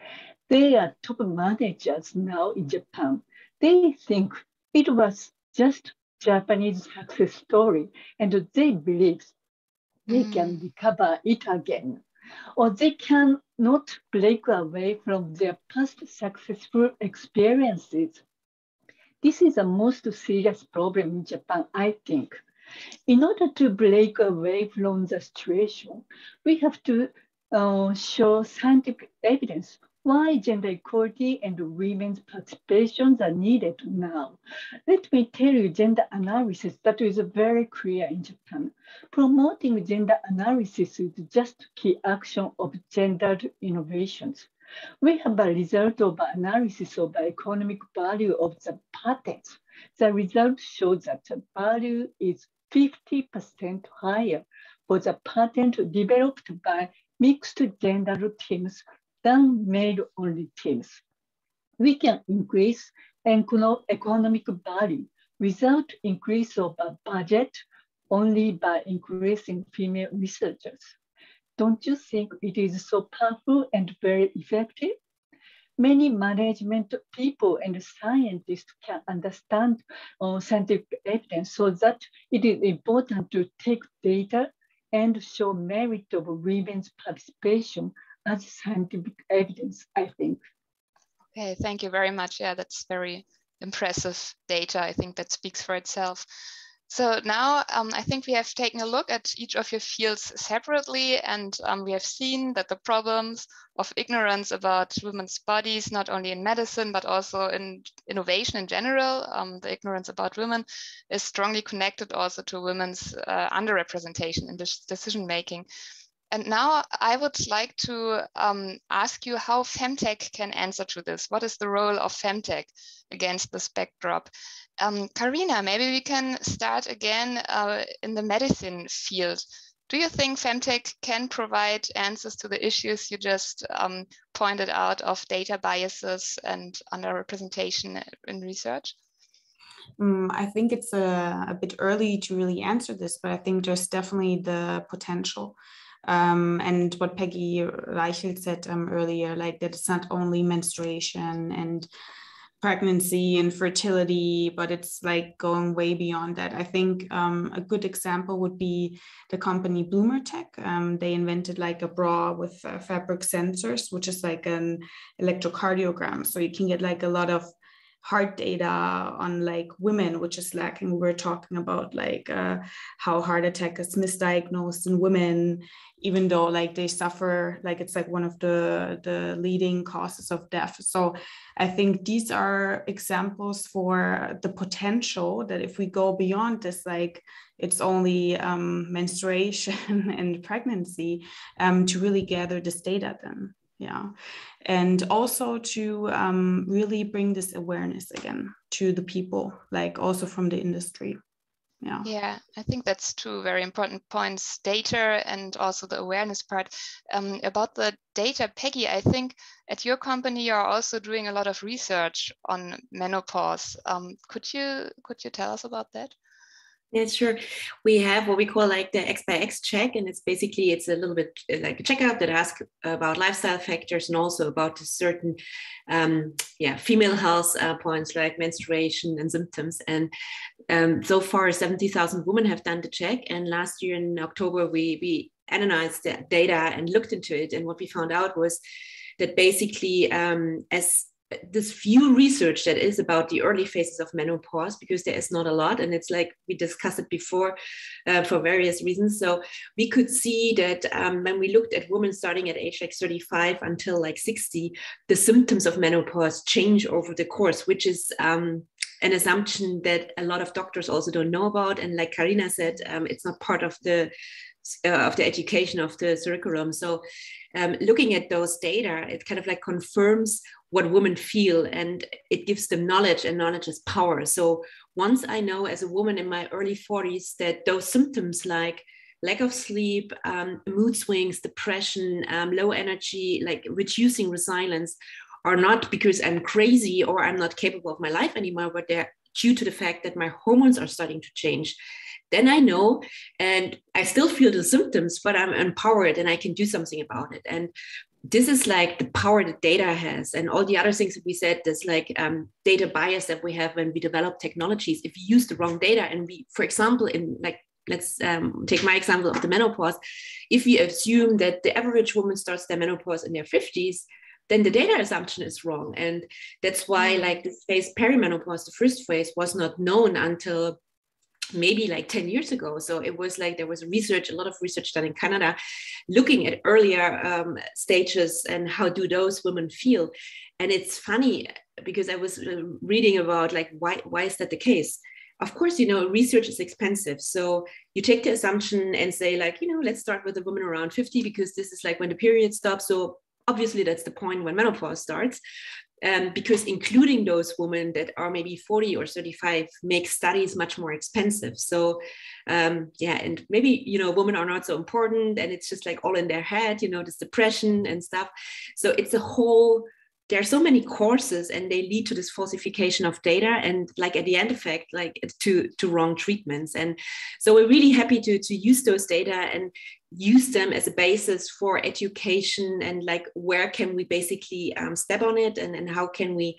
They are top managers now in Japan. They think it was just Japanese success story, and they believe they mm. can recover it again, or they can not break away from their past successful experiences. This is the most serious problem in Japan, I think. In order to break away from the situation, we have to uh, show scientific evidence why gender equality and women's participations are needed now. Let me tell you gender analysis that is very clear in Japan. Promoting gender analysis is just key action of gendered innovations. We have a result of analysis of the economic value of the patents. The result shows that the value is 50% higher for the patent developed by mixed gender teams than male-only teams. We can increase economic value without increase of a budget only by increasing female researchers. Don't you think it is so powerful and very effective? Many management people and scientists can understand uh, scientific evidence so that it is important to take data and show merit of women's participation as scientific evidence, I think. Okay, thank you very much. Yeah, that's very impressive data. I think that speaks for itself. So now um, I think we have taken a look at each of your fields separately, and um, we have seen that the problems of ignorance about women's bodies, not only in medicine, but also in innovation in general, um, the ignorance about women is strongly connected also to women's uh, underrepresentation in decision making. And now I would like to um, ask you how Femtech can answer to this. What is the role of Femtech against this backdrop? Um, Karina, maybe we can start again uh, in the medicine field. Do you think Femtech can provide answers to the issues you just um, pointed out of data biases and underrepresentation in research? Um, I think it's a, a, bit early to really answer this, but I think there's definitely the potential. Um, and what Peggy Reichelt said um, earlier, like that it's not only menstruation and pregnancy and fertility, but it's like going way beyond that. I think um, a good example would be the company Bloomer Tech. Um, they invented like a bra with uh, fabric sensors, which is like an electrocardiogram. So you can get like a lot of heart data on like women, which is lacking. We were talking about like uh, how heart attack is misdiagnosed in women, even though like they suffer, like it's like one of the the leading causes of death. So I think these are examples for the potential that if we go beyond this, like it's only um, menstruation and pregnancy, um, to really gather this data then yeah. And also to um, really bring this awareness again to the people like also from the industry. Yeah. Yeah i think that's two very important points data and also the awareness part. Um, about the data peggy i think at your company you're also doing a lot of research on menopause. Um, could you could you tell us about that yeah, sure. We have what we call like the XbyX check, and it's basically it's a little bit uh, like a checkup that asks about lifestyle factors and also about certain, um, yeah, female health uh, points like menstruation and symptoms. And um, so far, seventy thousand women have done the check, and last year in October we we analyzed the data and looked into it, and what we found out was that basically um, as this few research that is about the early phases of menopause because there is not a lot and it's like we discussed it before uh, for various reasons. So we could see that um, when we looked at women starting at age like 35 until like 60 the symptoms of menopause change over the course which is um, an assumption that a lot of doctors also don't know about. And like karina said um, it's not part of the uh, of the education of the curriculum so um, looking at those data, it kind of like confirms what women feel and it gives them knowledge and knowledge is power. So once I know as a woman in my early 40s that those symptoms like lack of sleep, um, mood swings, depression, um, low energy, like reducing resilience are not because I'm crazy or I'm not capable of my life anymore, but they're due to the fact that my hormones are starting to change then I know and I still feel the symptoms, but I'm empowered and I can do something about it. And this is like the power that data has and all the other things that we said there's like um, data bias that we have when we develop technologies. If you use the wrong data and we for example in like let's um, take my example of the menopause. If we assume that the average woman starts their menopause in their 50s then the data assumption is wrong. And that's why mm. like this phase perimenopause the first phase was not known until maybe like 10 years ago. So it was like there was research, a lot of research done in Canada, looking at earlier um, stages and how do those women feel. And it's funny because I was uh, reading about like why why is that the case? Of course, you know, research is expensive. So you take the assumption and say, like, you know, let's start with a woman around 50 because this is like when the period stops. So obviously that's the point when menopause starts um, because including those women that are maybe 40 or 35 makes studies much more expensive. So um, yeah and maybe you know women are not so important and it's just like all in their head you know this depression and stuff. So it's a whole there are so many courses and they lead to this falsification of data and like at the end effect like to to wrong treatments. And so we're really happy to to use those data and use them as a basis for education and like where can we basically um, step on it and, and how can we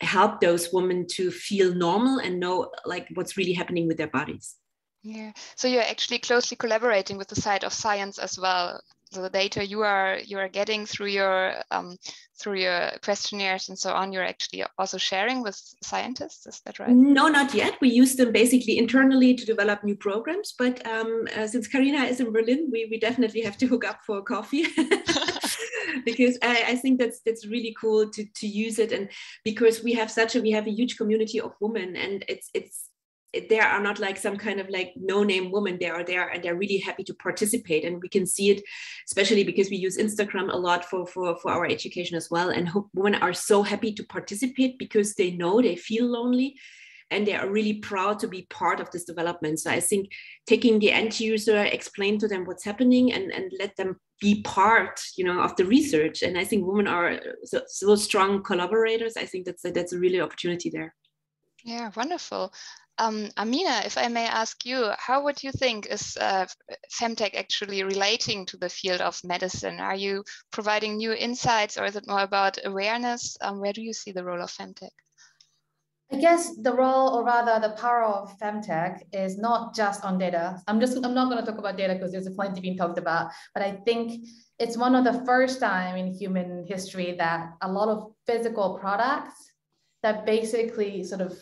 help those women to feel normal and know like what's really happening with their bodies. Yeah. So you're actually closely collaborating with the side of science as well. So the data you are you are getting through your um, through your questionnaires and so on, you're actually also sharing with scientists. Is that right? No, not yet. We use them basically internally to develop new programs. But um, uh, since Karina is in Berlin, we, we definitely have to hook up for a coffee. because I, I, think that's that's really cool to, to use it and because we have such a we have a huge community of women and it's it's there are not like some kind of like no-name woman they are there and they're really happy to participate and we can see it especially because we use instagram a lot for for, for our education as well and women are so happy to participate because they know they feel lonely and they are really proud to be part of this development. So i think taking the end user explain to them what's happening and and let them be part you know of the research and i think women are uh, so, so strong collaborators. I think that's a, that's a really opportunity there. Yeah wonderful um, Amina, if I may ask you, how would you think is uh, Femtech actually relating to the field of medicine? Are you providing new insights or is it more about awareness? Um, where do you see the role of Femtech? I guess the role, or rather the power of Femtech is not just on data. I'm just, I'm not going to talk about data because there's a plenty being talked about, but I think it's one of the first time in human history that a lot of physical products that basically sort of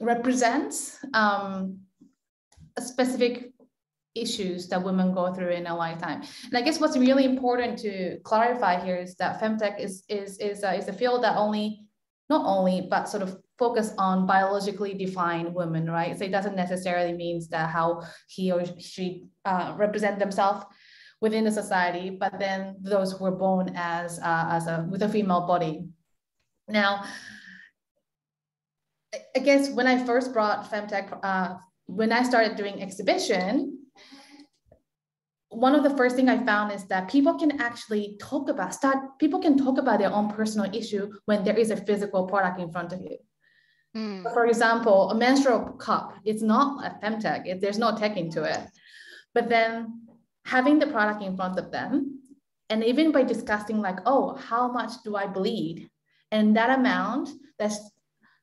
represents um, specific issues that women go through in a lifetime. And I guess what's really important to clarify here is that femtech is is is a, is a field that only not only but sort of focus on biologically defined women, right? So it doesn't necessarily means that how he or she uh, represent themselves within the society, but then those who were born as uh, as a with a female body. Now, I guess when I first brought Femtech, uh, when I started doing exhibition, one of the first thing I found is that people can actually talk about start. People can talk about their own personal issue when there is a physical product in front of you. Mm. For example, a menstrual cup. It's not a femtech. It, there's no tech into it. But then having the product in front of them, and even by discussing like, oh, how much do I bleed? And that amount that's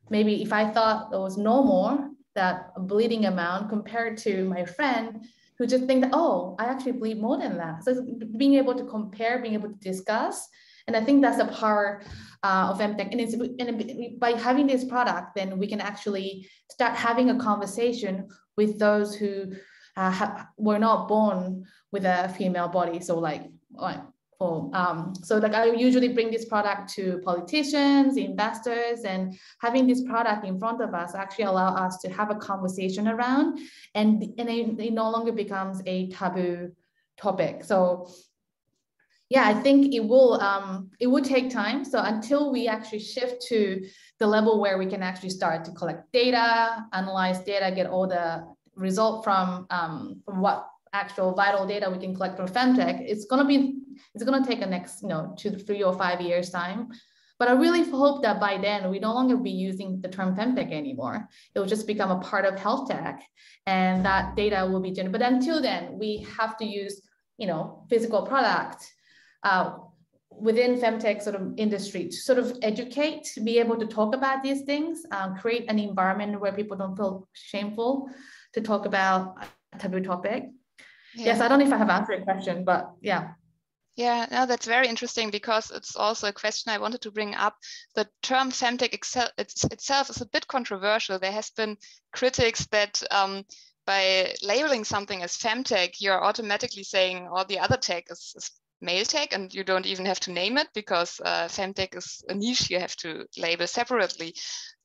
maybe if I thought it was normal, that bleeding amount compared to my friend who just think that, oh, I actually bleed more than that. So being able to compare, being able to discuss, and I think that's the power uh, of Femtech. And, it's, and by having this product, then we can actually start having a conversation with those who uh, ha- were not born with a female body. So like, like um, so like I usually bring this product to politicians, investors, and having this product in front of us actually allow us to have a conversation around, and and it, it no longer becomes a taboo topic. So yeah, I think it will um, it will take time. So until we actually shift to the level where we can actually start to collect data, analyze data, get all the result from um, from what actual vital data we can collect from Femtech, it's going to be it's to take a next you know two three or five years time. But I really hope that by then we no longer be using the term femtech anymore. It will just become a part of health tech, and that data will be generated. But until then, we have to use you know physical product uh, within femtech sort of industry to sort of educate, be able to talk about these things, um, create an environment where people don't feel shameful to talk about a taboo topic. Yeah. Yes, I don't know if I have answered your question, but yeah. Yeah, no, that's very interesting because it's also a question I wanted to bring up. The term femtech excel, it's, itself is a bit controversial. There has been critics that um, by labeling something as femtech, you're automatically saying all the other tech is, is male tech and you don't even have to name it because uh, femtech is a niche you have to label separately.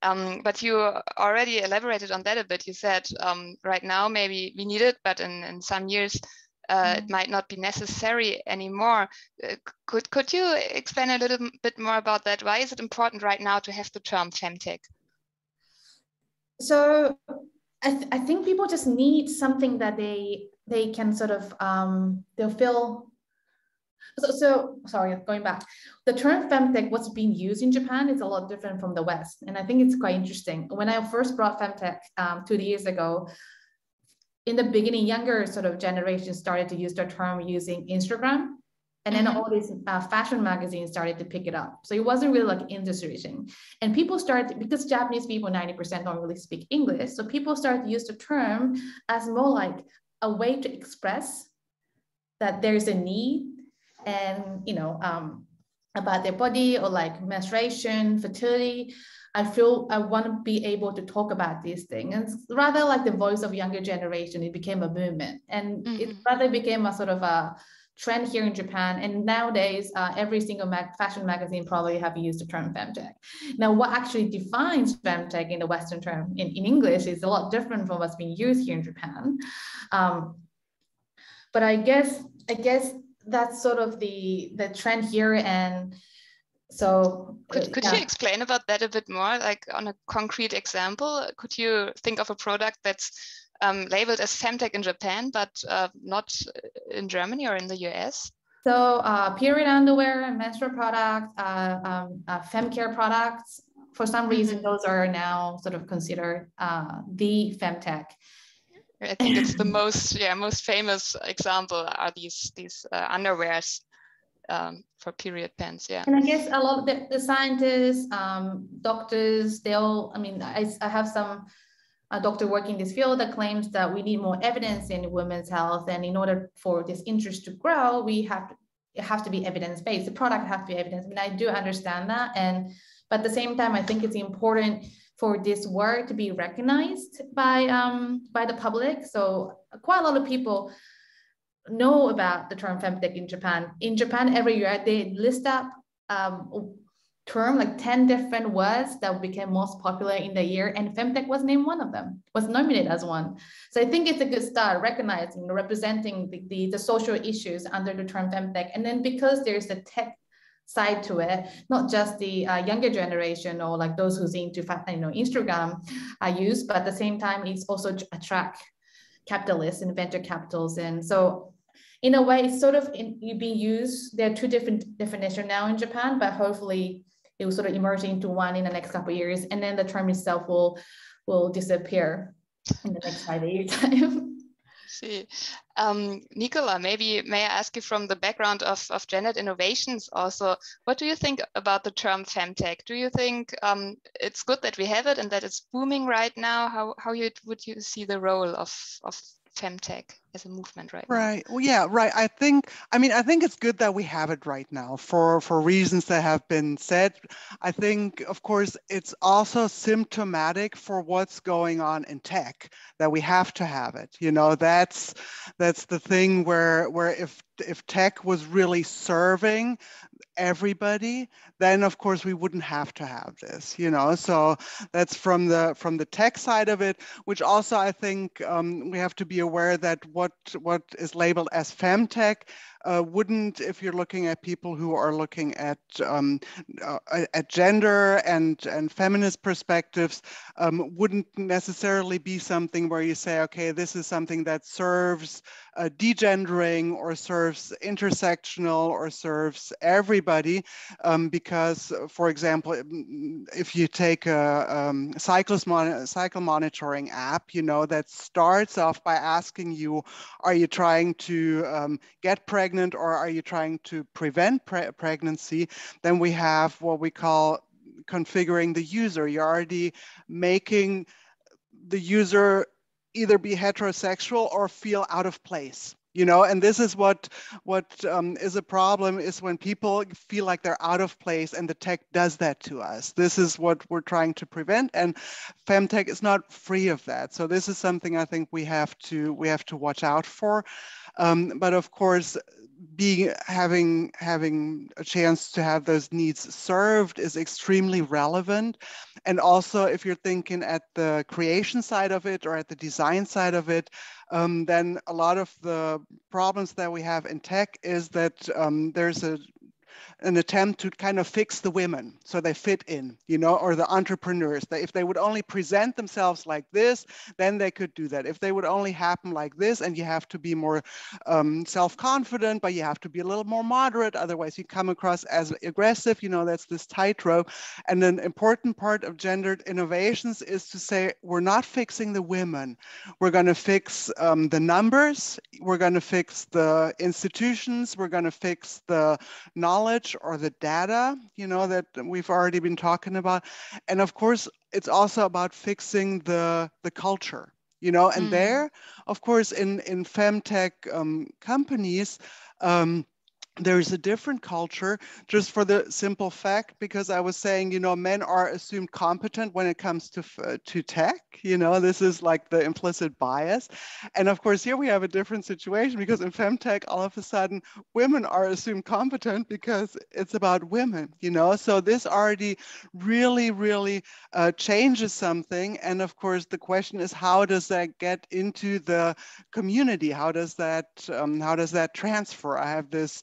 Um, but you already elaborated on that a bit. You said um, right now maybe we need it, but in, in some years uh, it mm-hmm. might not be necessary anymore. Uh, could could you explain a little bit more about that? Why is it important right now to have the term femtech? So I, th I think people just need something that they they can sort of um, they'll feel. So, so sorry, going back, the term femtech, what's being used in Japan is a lot different from the West, and I think it's quite interesting. When I first brought femtech um, two years ago, in the beginning, younger sort of generation started to use the term using Instagram. And then mm-hmm. all these uh, fashion magazines started to pick it up. So it wasn't really like industry thing. And people started, because Japanese people, 90% don't really speak English. So people started to use the term as more like a way to express that there's a need and, you know, um, about their body or like menstruation, fertility. I feel I want to be able to talk about these things. And rather like the voice of younger generation, it became a movement and mm-hmm. it rather became a sort of a trend here in Japan. And nowadays, uh, every single mag- fashion magazine probably have used the term femtech. Now, what actually defines femtech in the Western term in, in English is a lot different from what's being used here in Japan. Um, but I guess I guess that's sort of the the trend here and so could, could yeah. you explain about that a bit more like on a concrete example could you think of a product that's um, labeled as femtech in japan but uh, not in germany or in the us so uh, period underwear menstrual products uh, um, uh, femcare products for some reason mm -hmm. those are now sort of considered uh, the femtech I think it's the most yeah most famous example are these these uh, underwears um, for period pants. Yeah. And I guess a lot of the, the scientists, um, doctors, they all. I mean, I, I have some a doctor working in this field that claims that we need more evidence in women's health, and in order for this interest to grow, we have to, it has to be evidence based. The product has to be evidence. I mean, I do understand that, and but at the same time, I think it's important for this work to be recognized by um, by the public. So quite a lot of people know about the term femtech in Japan. In Japan, every year they list up um, term like 10 different words that became most popular in the year and femtech was named one of them was nominated as one so i think it's a good start recognizing representing the, the, the social issues under the term femtech and then because there's a tech side to it, not just the uh, younger generation or like those who's into you know Instagram uh, use, but at the same time, it's also attract capitalists and venture capitals. And so in a way, it's sort of in, being used. There are two different definitions now in Japan, but hopefully it will sort of emerge into one in the next couple of years. And then the term itself will, will disappear in the next five years time. See. Um, Nicola, maybe may I ask you from the background of, of Gendered Innovations also, what do you think about the term femtech? Do you think um, it's good that we have it and that it's booming right now? How, how you, would you see the role of, of femtech as a movement right right. Now. well yeah right. I think i mean i think it's good that we have it right now for for reasons that have been said. I think of course it's also symptomatic for what's going on in tech that we have to have it. You know that's that's the thing where where if if tech was really serving everybody, then of course we wouldn't have to have this, you know. So that's from the from the tech side of it, which also I think um, we have to be aware that what what is labeled as femtech uh, wouldn't, if you're looking at people who are looking at um, uh, at gender and and feminist perspectives, um, wouldn't necessarily be something where you say, okay, this is something that serves uh, degendering or serves intersectional or serves everybody, um, because, for example, if you take a um, cyclist mon cycle monitoring app, you know that starts off by asking you, are you trying to um, get pregnant? Pregnant or are you trying to prevent pre pregnancy, then we have what we call configuring the user. You're already making the user either be heterosexual or feel out of place you know? And this is what what um, is a problem is when people feel like they're out of place and the tech does that to us. This is what we're trying to prevent and femtech is not free of that. So this is something i think we have to we have to watch out for um, but of course being having having a chance to have those needs served is extremely relevant. And also if you're thinking at the creation side of it or at the design side of it um, then a lot of the problems that we have in tech is that um, there's a an attempt to kind of fix the women so they fit in, you know, or the entrepreneurs. That if they would only present themselves like this, then they could do that. If they would only happen like this, and you have to be more um, self-confident, but you have to be a little more moderate, otherwise you come across as aggressive. You know, that's this tightrope. And an important part of gendered innovations is to say we're not fixing the women. We're going to fix um, the numbers. We're going to fix the institutions. We're going to fix the knowledge knowledge or the data, you know, that we've already been talking about. And of course, it's also about fixing the, the culture you know and mm. there of course in in femtech um, companies um, there's a different culture just for the simple fact because i was saying you know men are assumed competent when it comes to uh, to tech you know this is like the implicit bias. And of course here we have a different situation because in femtech all of a sudden women are assumed competent because it's about women you know? So this already really really uh, changes something. And of course the question is how does that get into the community? How does that um, how does that transfer? I have this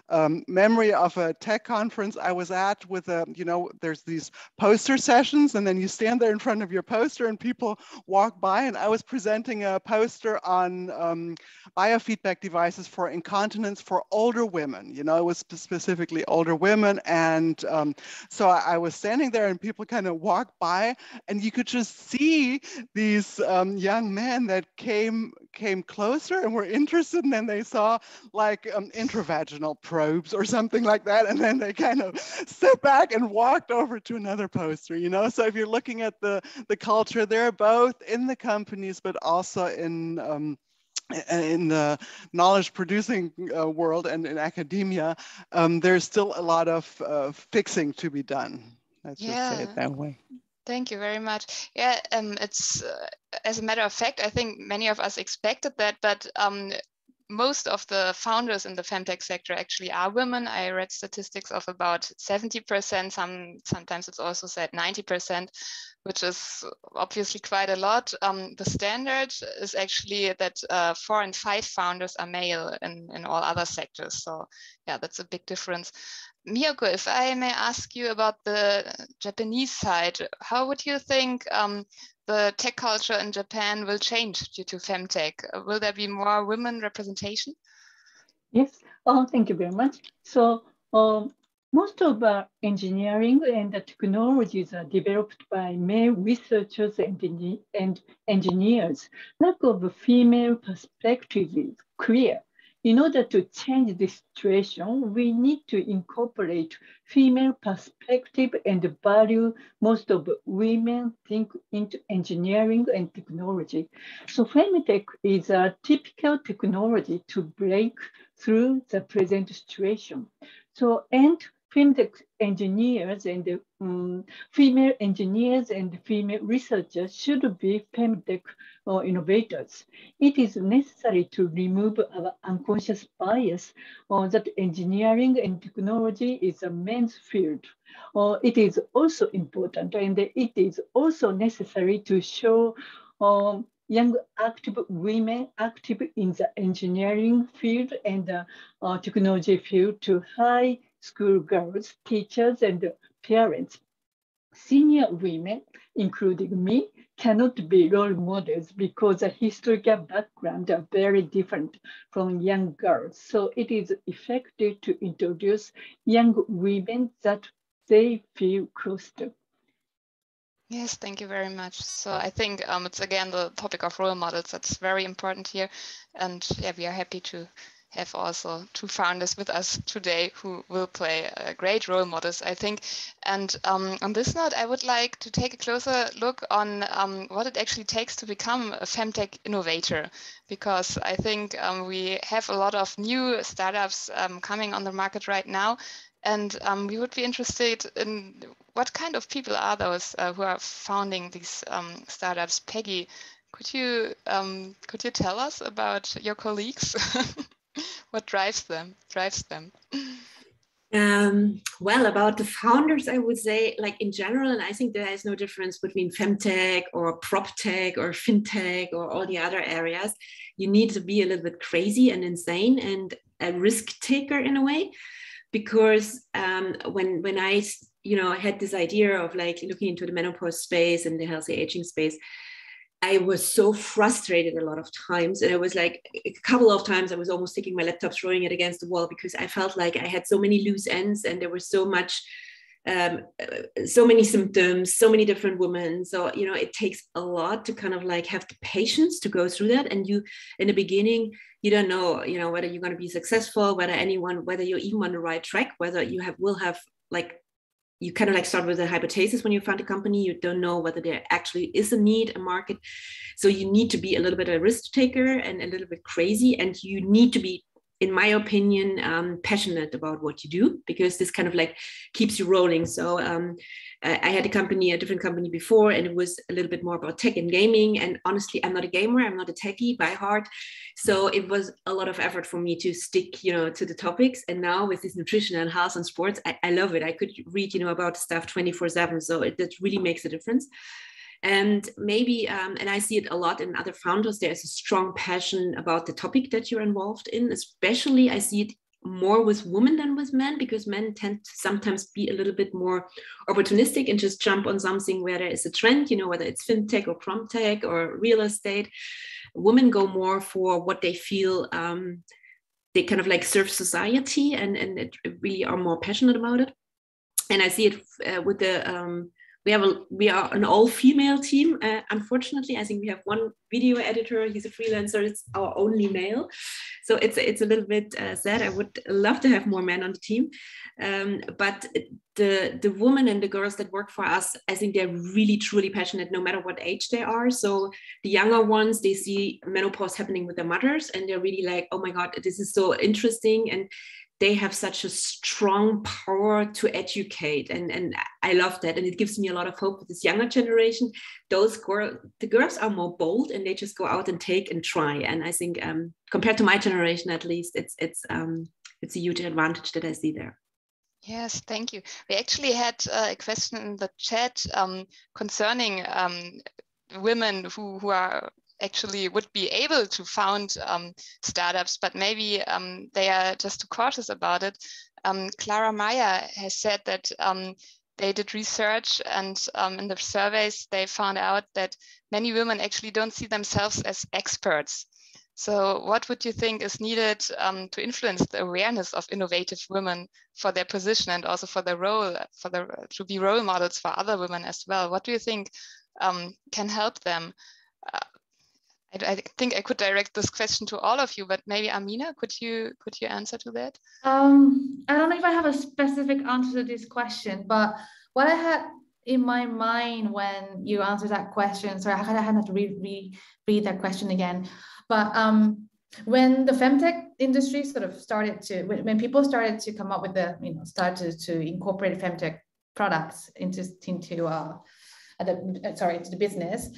um, memory of a tech conference I was at with a, you know, there's these poster sessions and then you stand there in front of your poster and people walk by and I was presenting a poster on um, biofeedback devices for incontinence for older women, you know, it was specifically older women. And um, so I, I, was standing there and people kind of walked by and you could just see these um, young men that came came closer and were interested and then they saw like um, intravaginal probes or something like that. And then they kind of stepped back and walked over to another poster, you know? So if you're looking at the, the culture, they're both in the companies, but also in, um, in the knowledge producing uh, world and in academia, um, there's still a lot of uh, fixing to be done. Let's yeah. just say it that way. Thank you very much. Yeah, um, it's uh, as a matter of fact, I think many of us expected that, but um, most of the founders in the femtech sector actually are women. I read statistics of about 70%, some, sometimes it's also said 90%, which is obviously quite a lot. Um, the standard is actually that uh, four and five founders are male in, in all other sectors. So yeah, that's a big difference. Miyoko, if I may ask you about the Japanese side, how would you think um, the tech culture in Japan will change due to femtech? Will there be more women representation? Yes, oh, thank you very much. So um, most of our engineering and the technologies are developed by male researchers and, and engineers. Lack of female perspective is clear. In order to change this situation, we need to incorporate female perspective and value most of women think into engineering and technology. So Femtech is a typical technology to break through the present situation. So, and femtech engineers and um, female engineers and female researchers should be femtech or innovators. It is necessary to remove our unconscious bias or that engineering and technology is a men's field. Or it is also important and it is also necessary to show um, young active women active in the engineering field and uh, technology field to high school girls, teachers, and parents. Senior women, including me, cannot be role models because the historical background are very different from young girls. So it is effective to introduce young women that they feel close to. Yes, thank you very much. So I think um, it's again the topic of role models that's very important here. And yeah, we are happy to have also two founders with us today who will play uh, great role models, I think. And um, on this note, I would like to take a closer look on um, what it actually takes to become a femtech innovator, because I think um, we have a lot of new startups um, coming on the market right now. And um, we would be interested in what kind of people are those uh, who are founding these um, startups. Peggy, could you could you tell us about your colleagues? what drives them? Drives them. Um, well about the founders i would say like in general and i think there is no difference between femtech or prop tech or fintech or all the other areas. You need to be a little bit crazy and insane and a risk taker in a way because um, when when i you know I had this idea of like looking into the menopause space and the healthy aging space I was so frustrated a lot of times. And I was like, a couple of times, I was almost taking my laptop, throwing it against the wall because I felt like I had so many loose ends and there was so much, um, so many symptoms, so many different women. So, you know, it takes a lot to kind of like have the patience to go through that. And you, in the beginning, you don't know, you know, whether you're going to be successful, whether anyone, whether you're even on the right track, whether you have, will have like you kind of like start with a hypothesis when you found a company. You don't know whether there actually is a need a market. So you need to be a little bit a risk taker and a little bit crazy and you need to be in my opinion um, passionate about what you do because this kind of like keeps you rolling so um, I had a company, a different company before, and it was a little bit more about tech and gaming. And honestly, I'm not a gamer, I'm not a techie by heart. So it was a lot of effort for me to stick, you know, to the topics. And now with this nutrition and health and sports, I, I love it. I could read, you know, about stuff 24 seven. So it, that really makes a difference. And maybe, um, and I see it a lot in other founders, there's a strong passion about the topic that you're involved in. Especially, I see it more with women than with men because men tend to sometimes be a little bit more opportunistic and just jump on something where there is a trend, you know, whether it's fintech or proptech or real estate. Women go more for what they feel um, they kind of like serve society and, and really are more passionate about it. And I see it uh, with the um, we have a we are an all female team uh, unfortunately. I think we have one video editor. He's a freelancer. It's our only male. So it's it's a little bit uh, sad. I would love to have more men on the team. Um, but the the women and the girls that work for us i think they're really truly passionate no matter what age they are. So the younger ones they see menopause happening with their mothers and they're really like oh my god this is so interesting. And they have such a strong power to educate. And, and i love that. And it gives me a lot of hope with this younger generation. Those girls the girls are more bold and they just go out and take and try. And i think um, compared to my generation at least it's it's um, it's a huge advantage that i see there. Yes, thank you. We actually had uh, a question in the chat um, concerning um, women who, who are actually would be able to found um, startups, but maybe um, they are just too cautious about it. Um, Clara Meyer has said that um, they did research and um, in the surveys they found out that many women actually don't see themselves as experts. So what would you think is needed um, to influence the awareness of innovative women for their position and also for their role, for the, to be role models for other women as well? What do you think can help them? Uh, I, I, think I could direct this question to all of you, but maybe Amina, could you could you answer to that? Um, I don't know if I have a specific answer to this question, but what I had in my mind when you answered that question, sorry, I had to read, read, read that question again. But um, when the femtech industry sort of started to, when, when people started to come up with the, you know, started to incorporate femtech products into into uh, the sorry, into the business,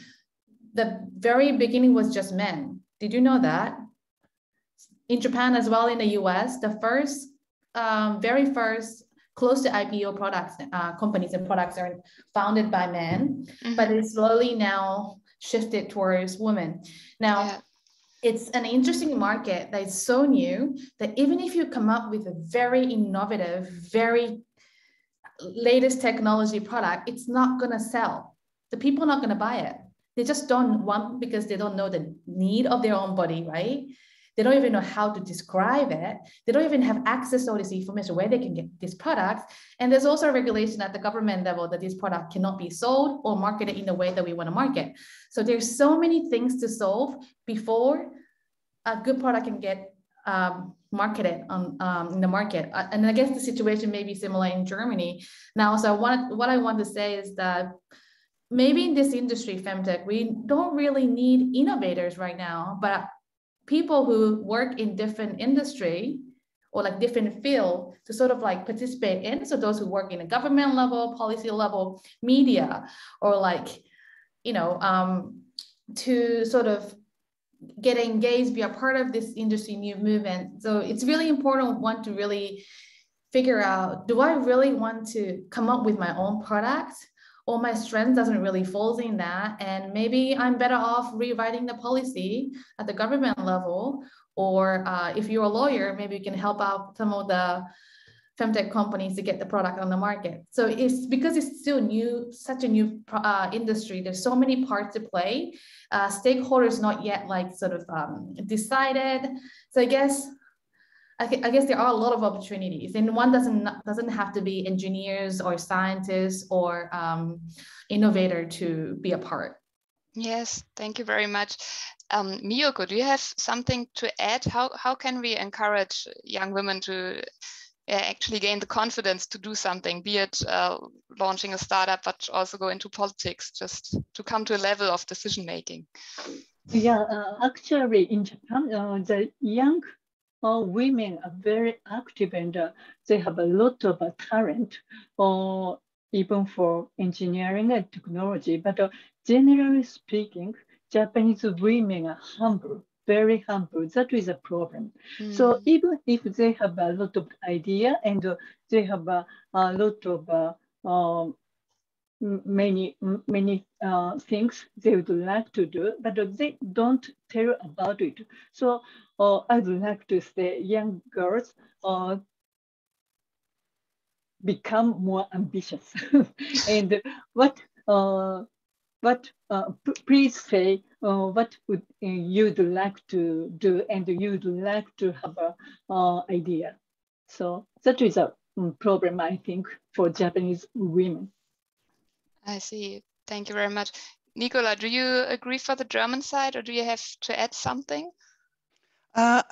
the very beginning was just men. Did you know that? In Japan as well in the US, the first, um, very first close to IPO products, uh, companies and products are founded by men, mm-hmm. but it's slowly now shifted towards women. Now, yeah. it's an interesting market that is so new that even if you come up with a very innovative, very latest technology product, it's not going to sell. The people are not going to buy it they just don't want because they don't know the need of their own body, right? They don't even know how to describe it. They don't even have access to all this information where they can get these products. And there's also a regulation at the government level that this product cannot be sold or marketed in the way that we want to market. So there's so many things to solve before a good product can get um, marketed on um, in the market. Uh, and I guess the situation may be similar in Germany now. So what what I want to say is that maybe in this industry, femtech, we don't really need innovators right now, but people who work in different industry or like different field to sort of like participate in. So those who work in a government level, policy level, media, or like, you know, um, to sort of get engaged, be a part of this industry new movement. So it's really important one to really figure out, do I really want to come up with my own product or my strength doesn't really falls in that and maybe i'm better off rewriting the policy at the government level or uh, if you're a lawyer maybe you can help out some of the femtech companies to get the product on the market. So it's because it's still new such a new uh, industry there's so many parts to play uh, stakeholders not yet like sort of um, decided. So i guess I, I guess there are a lot of opportunities, and one doesn't doesn't have to be engineers or scientists or um, innovator to be a part. Yes, thank you very much. Um, Miyoko, do you have something to add? How how can we encourage young women to actually gain the confidence to do something, be it uh, launching a startup, but also go into politics, just to come to a level of decision making? Yeah, uh, actually, in Japan, uh, the young uh, women are very active and uh, they have a lot of uh, talent, uh, even for engineering and technology. But generally speaking, Japanese women are humble very humble. That is a problem. Mm. So even if they have a lot of idea and uh, they have a, a lot of uh, um, many many uh, things they would like to do, but they don't tell about it. So uh, I would like to say young girls uh, become more ambitious. and what uh, what uh, please say uh, what would uh, you'd like to do and you'd like to have a uh, idea. So that is a um, problem, I think, for Japanese women. I see. Thank you very much. Nicola, do you agree for the German side or do you have to add something? Uh,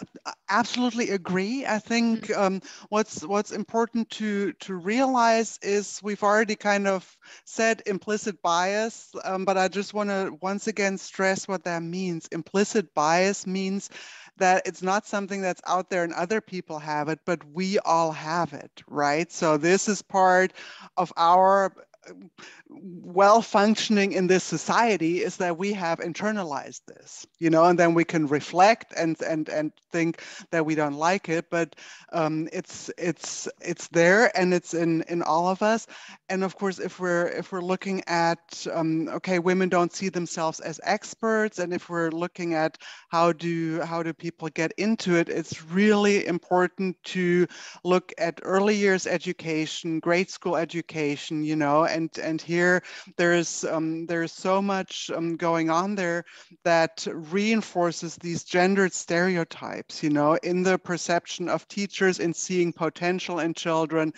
absolutely agree. I think mm. um, what's what's important to to realize is we've already kind of said implicit bias, um, but I just want to once again stress what that means. Implicit bias means that it's not something that's out there and other people have it, but we all have it, right? So this is part of our well functioning in this society is that we have internalized this you know and then we can reflect and and and think that we don't like it but um, it's it's it's there and it's in in all of us. And of course if we're if we're looking at um, okay women don't see themselves as experts and if we're looking at how do how do people get into it it's really important to look at early years education grade school education you know and and here there's um, there's so much um, going on there that reinforces these gendered stereotypes you know in the perception of teachers in seeing potential in children.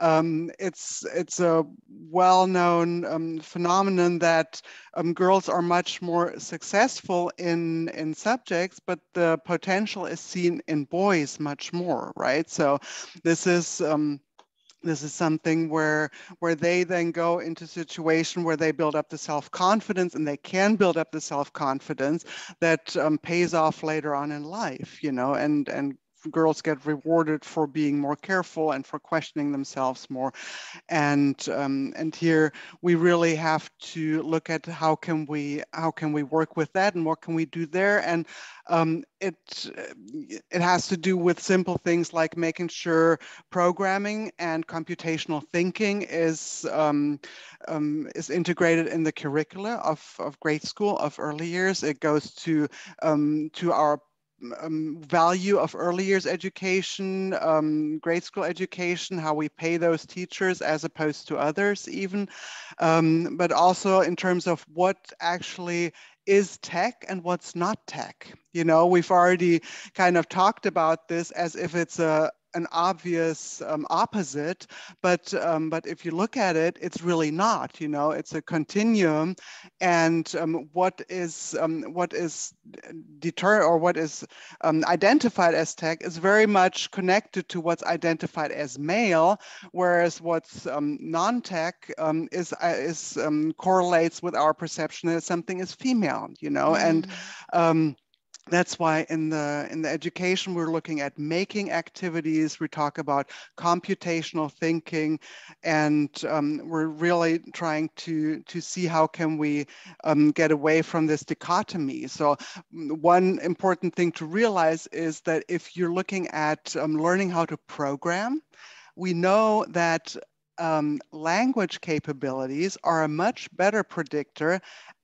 Um, it's it's a well-known um, phenomenon that um, girls are much more successful in in subjects but the potential is seen in boys much more right? So this is um, this is something where where they then go into situation where they build up the self-confidence and they can build up the self-confidence that um, pays off later on in life you know and and girls get rewarded for being more careful and for questioning themselves more and um, and here we really have to look at how can we how can we work with that and what can we do there and um, it it has to do with simple things like making sure programming and computational thinking is um, um, is integrated in the curricula of, of grade school of early years. It goes to um, to our um, value of early years education, um, grade school education, how we pay those teachers as opposed to others even, um, but also in terms of what actually is tech and what's not tech. You know, we've already kind of talked about this as if it's a, an obvious um, opposite, but um, but if you look at it, it's really not. You know, it's a continuum, and um, what is um, what is deter or what is um, identified as tech is very much connected to what's identified as male, whereas what's um, non-tech is uh, is correlates with our perception that something is female. You know, mm. and that's why in the in the education we're looking at making activities. We talk about computational thinking and um, we're really trying to to see how can we um, get away from this dichotomy. So mm, one important thing to realize is that if you're looking at um, learning how to program we know that um, language capabilities are a much better predictor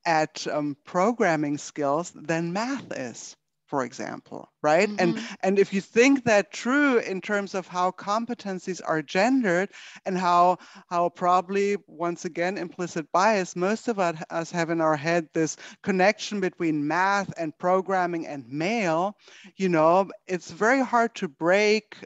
at um, programming skills than math is for example right mm-hmm. and and if you think that true in terms of how competencies are gendered and how how probably once again implicit bias most of us have in our head this connection between math and programming and male you know it's very hard to break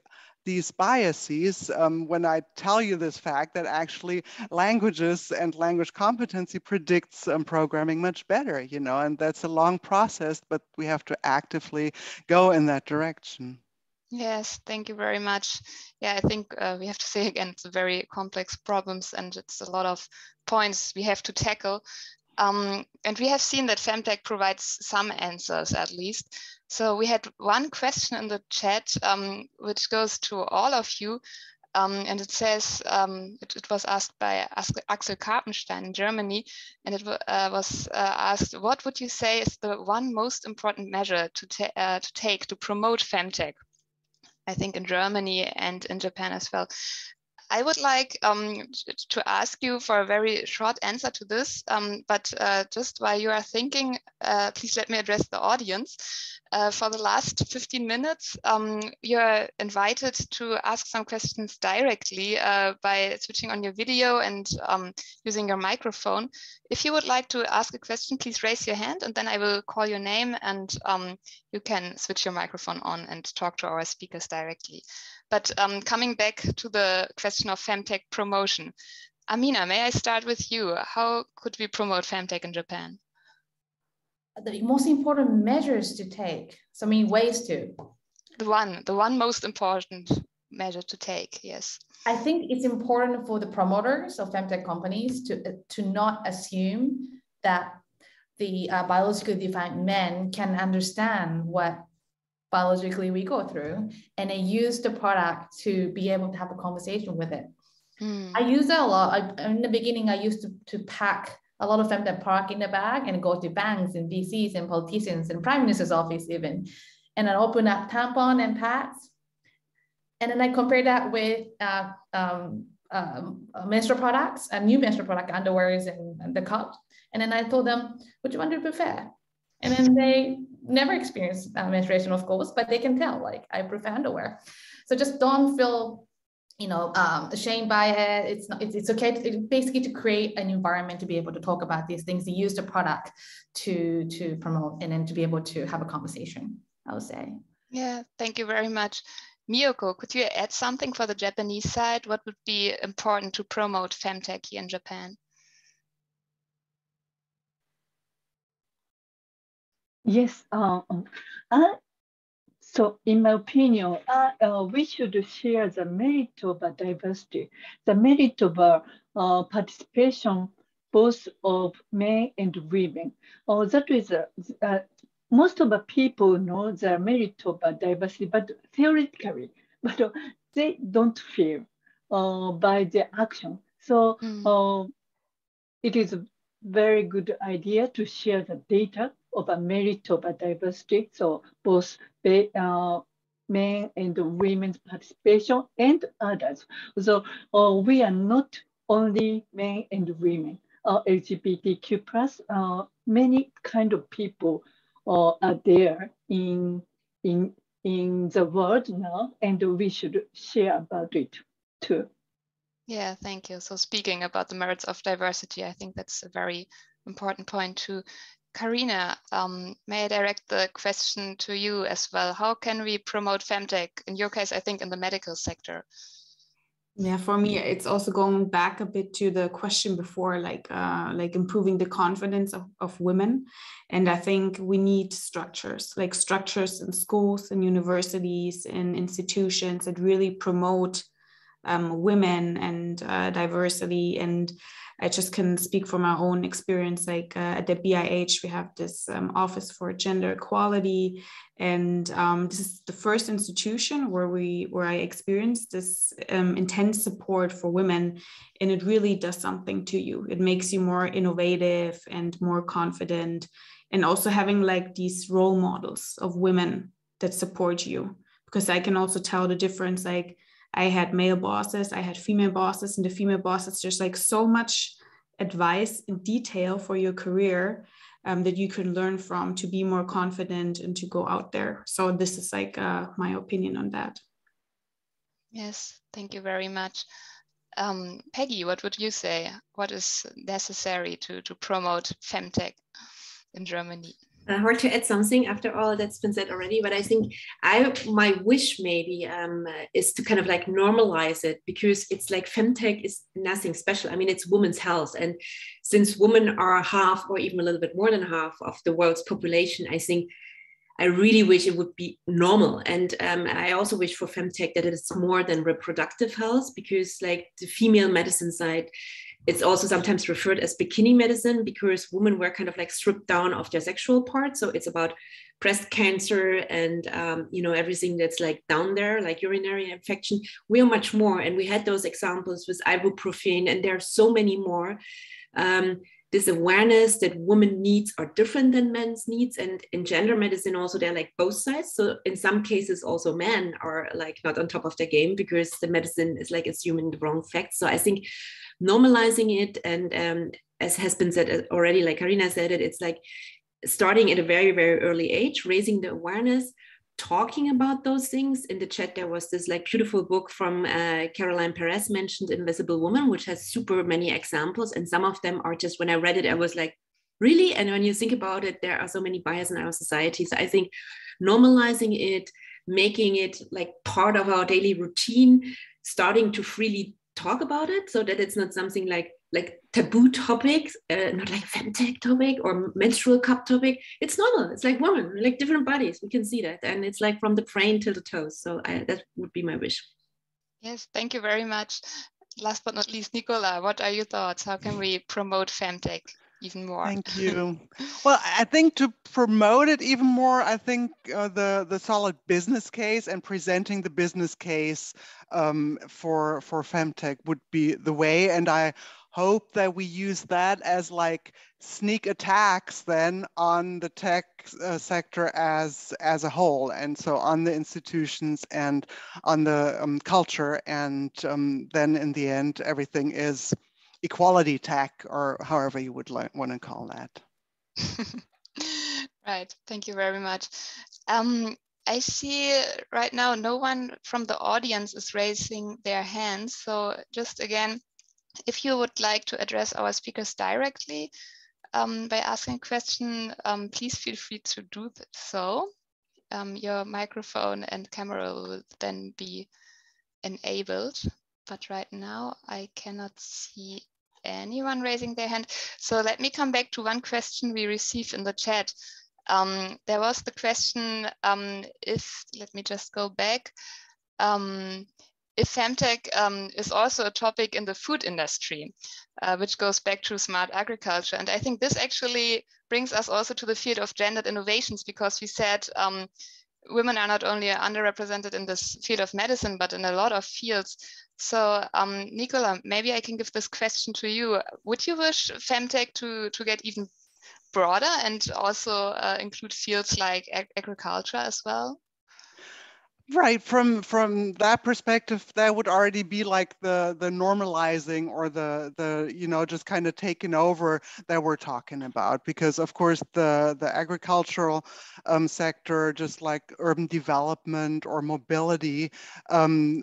these biases um, when I tell you this fact that actually languages and language competency predicts um, programming much better, you know, and that's a long process, but we have to actively go in that direction. Yes, thank you very much. Yeah, I think uh, we have to say again, it's very complex problems and it's a lot of points we have to tackle. Um, and we have seen that Femtech provides some answers at least. So we had one question in the chat, um, which goes to all of you. Um, and it says, um, it, it, was asked by Axel Karpenstein in Germany, and it uh, was uh, asked, what would you say is the one most important measure to, ta uh, to take to promote Femtech? I think in Germany and in Japan as well. I would like um, to ask you for a very short answer to this, um, but uh, just while you are thinking, uh, please let me address the audience. Uh, for the last 15 minutes, um, you're invited to ask some questions directly uh, by switching on your video and um, using your microphone. If you would like to ask a question, please raise your hand and then I will call your name and um, you can switch your microphone on and talk to our speakers directly. But um, coming back to the question of Femtech promotion, Amina, may I start with you? How could we promote Femtech in Japan? The most important measures to take. So I mean ways to. The one, the one most important measure to take. Yes. I think it's important for the promoters of femtech companies to to not assume that the uh, biologically defined men can understand what biologically we go through and I use the product to be able to have a conversation with it. Mm. I use that a lot. I, in the beginning, I used to, to pack a lot of them that park in the bag and go to banks and VCs and politicians and prime minister's office even. And I open up tampon and pads. And then I compare that with uh, um, um, menstrual products, a new menstrual product, underwears and, and the cup. And then I told them, which one do you prefer? And then they never experienced uh, menstruation, of course, but they can tell, like, I prefer underwear. So just don't feel, you know, um, ashamed by it. It's not, it's, it's okay. To, it's basically to create an environment to be able to talk about these things, to use the product to, to promote and then to be able to have a conversation, I would say. Yeah, thank you very much. Miyoko, could you add something for the Japanese side? What would be important to promote femtech here in Japan? Yes. Uh, uh, so in my opinion, uh, uh, we should share the merit of diversity, the merit of uh, participation both of men and women. Uh, that is, uh, most of the people know the merit of diversity, but theoretically, but they don't feel by the action. So mm. it is a very good idea to share the data of a merit of a diversity. So both uh, men and women's participation and others. So uh, we are not only men and women, uh, LGBTQ plus, uh, many kind of people uh, are there in, in, in the world now, and we should share about it too. Yeah, thank you. So speaking about the merits of diversity, I think that's a very important point to Karina, um, may I direct the question to you as well? How can we promote femtech? In your case, I think in the medical sector. Yeah, for me, it's also going back a bit to the question before, like uh, like improving the confidence of, of women. And I think we need structures, like structures in schools and universities and institutions that really promote um, women and uh, diversity and I just can speak from our own experience. Like uh, at the BIH, we have this um, Office for Gender Equality, and um, this is the first institution where we where I experienced this um, intense support for women, and it really does something to you. It makes you more innovative and more confident, and also having like these role models of women that support you. Because I can also tell the difference, like I had male bosses, I had female bosses, and the female bosses, there's like so much advice in detail for your career um, that you can learn from to be more confident and to go out there. So this is like uh, my opinion on that. Yes, thank you very much. Um, Peggy, what would you say? What is necessary to, to promote Femtech in Germany? Uh, hard to add something after all that's been said already but i think i my wish maybe um, is to kind of like normalize it because it's like femtech is nothing special i mean it's women's health and since women are half or even a little bit more than half of the world's population i think I really wish it would be normal. And um, I also wish for femtech that it's more than reproductive health because, like the female medicine side, it's also sometimes referred as bikini medicine because women were kind of like stripped down of their sexual parts. So it's about breast cancer and um, you know everything that's like down there, like urinary infection. We are much more, and we had those examples with ibuprofen, and there are so many more. Um, this awareness that women needs are different than men's needs and in gender medicine also they're like both sides so in some cases also men are like not on top of their game because the medicine is like assuming the wrong facts so i think normalizing it. And um, as has been said already like karina said it it's like starting at a very very early age raising the awareness talking about those things. In the chat there was this like beautiful book from uh, caroline perez mentioned invisible woman which has super many examples. And some of them are just when i read it i was like really? And when you think about it there are so many bias in our society. So i think normalizing it making it like part of our daily routine starting to freely talk about it so that it's not something like like taboo topics, uh, not like femtech topic or menstrual cup topic. It's normal. It's like women, like different bodies. We can see that, and it's like from the brain till the toes. So I, that would be my wish. Yes, thank you very much. Last but not least, Nicola, what are your thoughts? How can we promote femtech? Even more. Thank you. well, I think to promote it even more, I think uh, the the solid business case and presenting the business case um, for for femtech would be the way. And I hope that we use that as like sneak attacks then on the tech uh, sector as as a whole and so on the institutions and on the um, culture and um, then in the end everything is equality tech or however you would want to call that. right, thank you very much. Um, I see right now no one from the audience is raising their hands. So just again, if you would like to address our speakers directly um, by asking a question, um, please feel free to do so. Um, your microphone and camera will then be enabled but right now I cannot see anyone raising their hand. So let me come back to one question we received in the chat. Um, there was the question um, if, let me just go back, um, if Femtech um, is also a topic in the food industry, uh, which goes back to smart agriculture. And I think this actually brings us also to the field of gendered innovations because we said um, women are not only underrepresented in this field of medicine, but in a lot of fields. So, um, Nicola, maybe I can give this question to you. Would you wish Femtech to, to get even broader and also uh, include fields like ag agriculture as well? Right. From from that perspective, that would already be like the the normalizing or the the you know just kind of taking over that we're talking about. Because of course the the agricultural um, sector, just like urban development or mobility, um,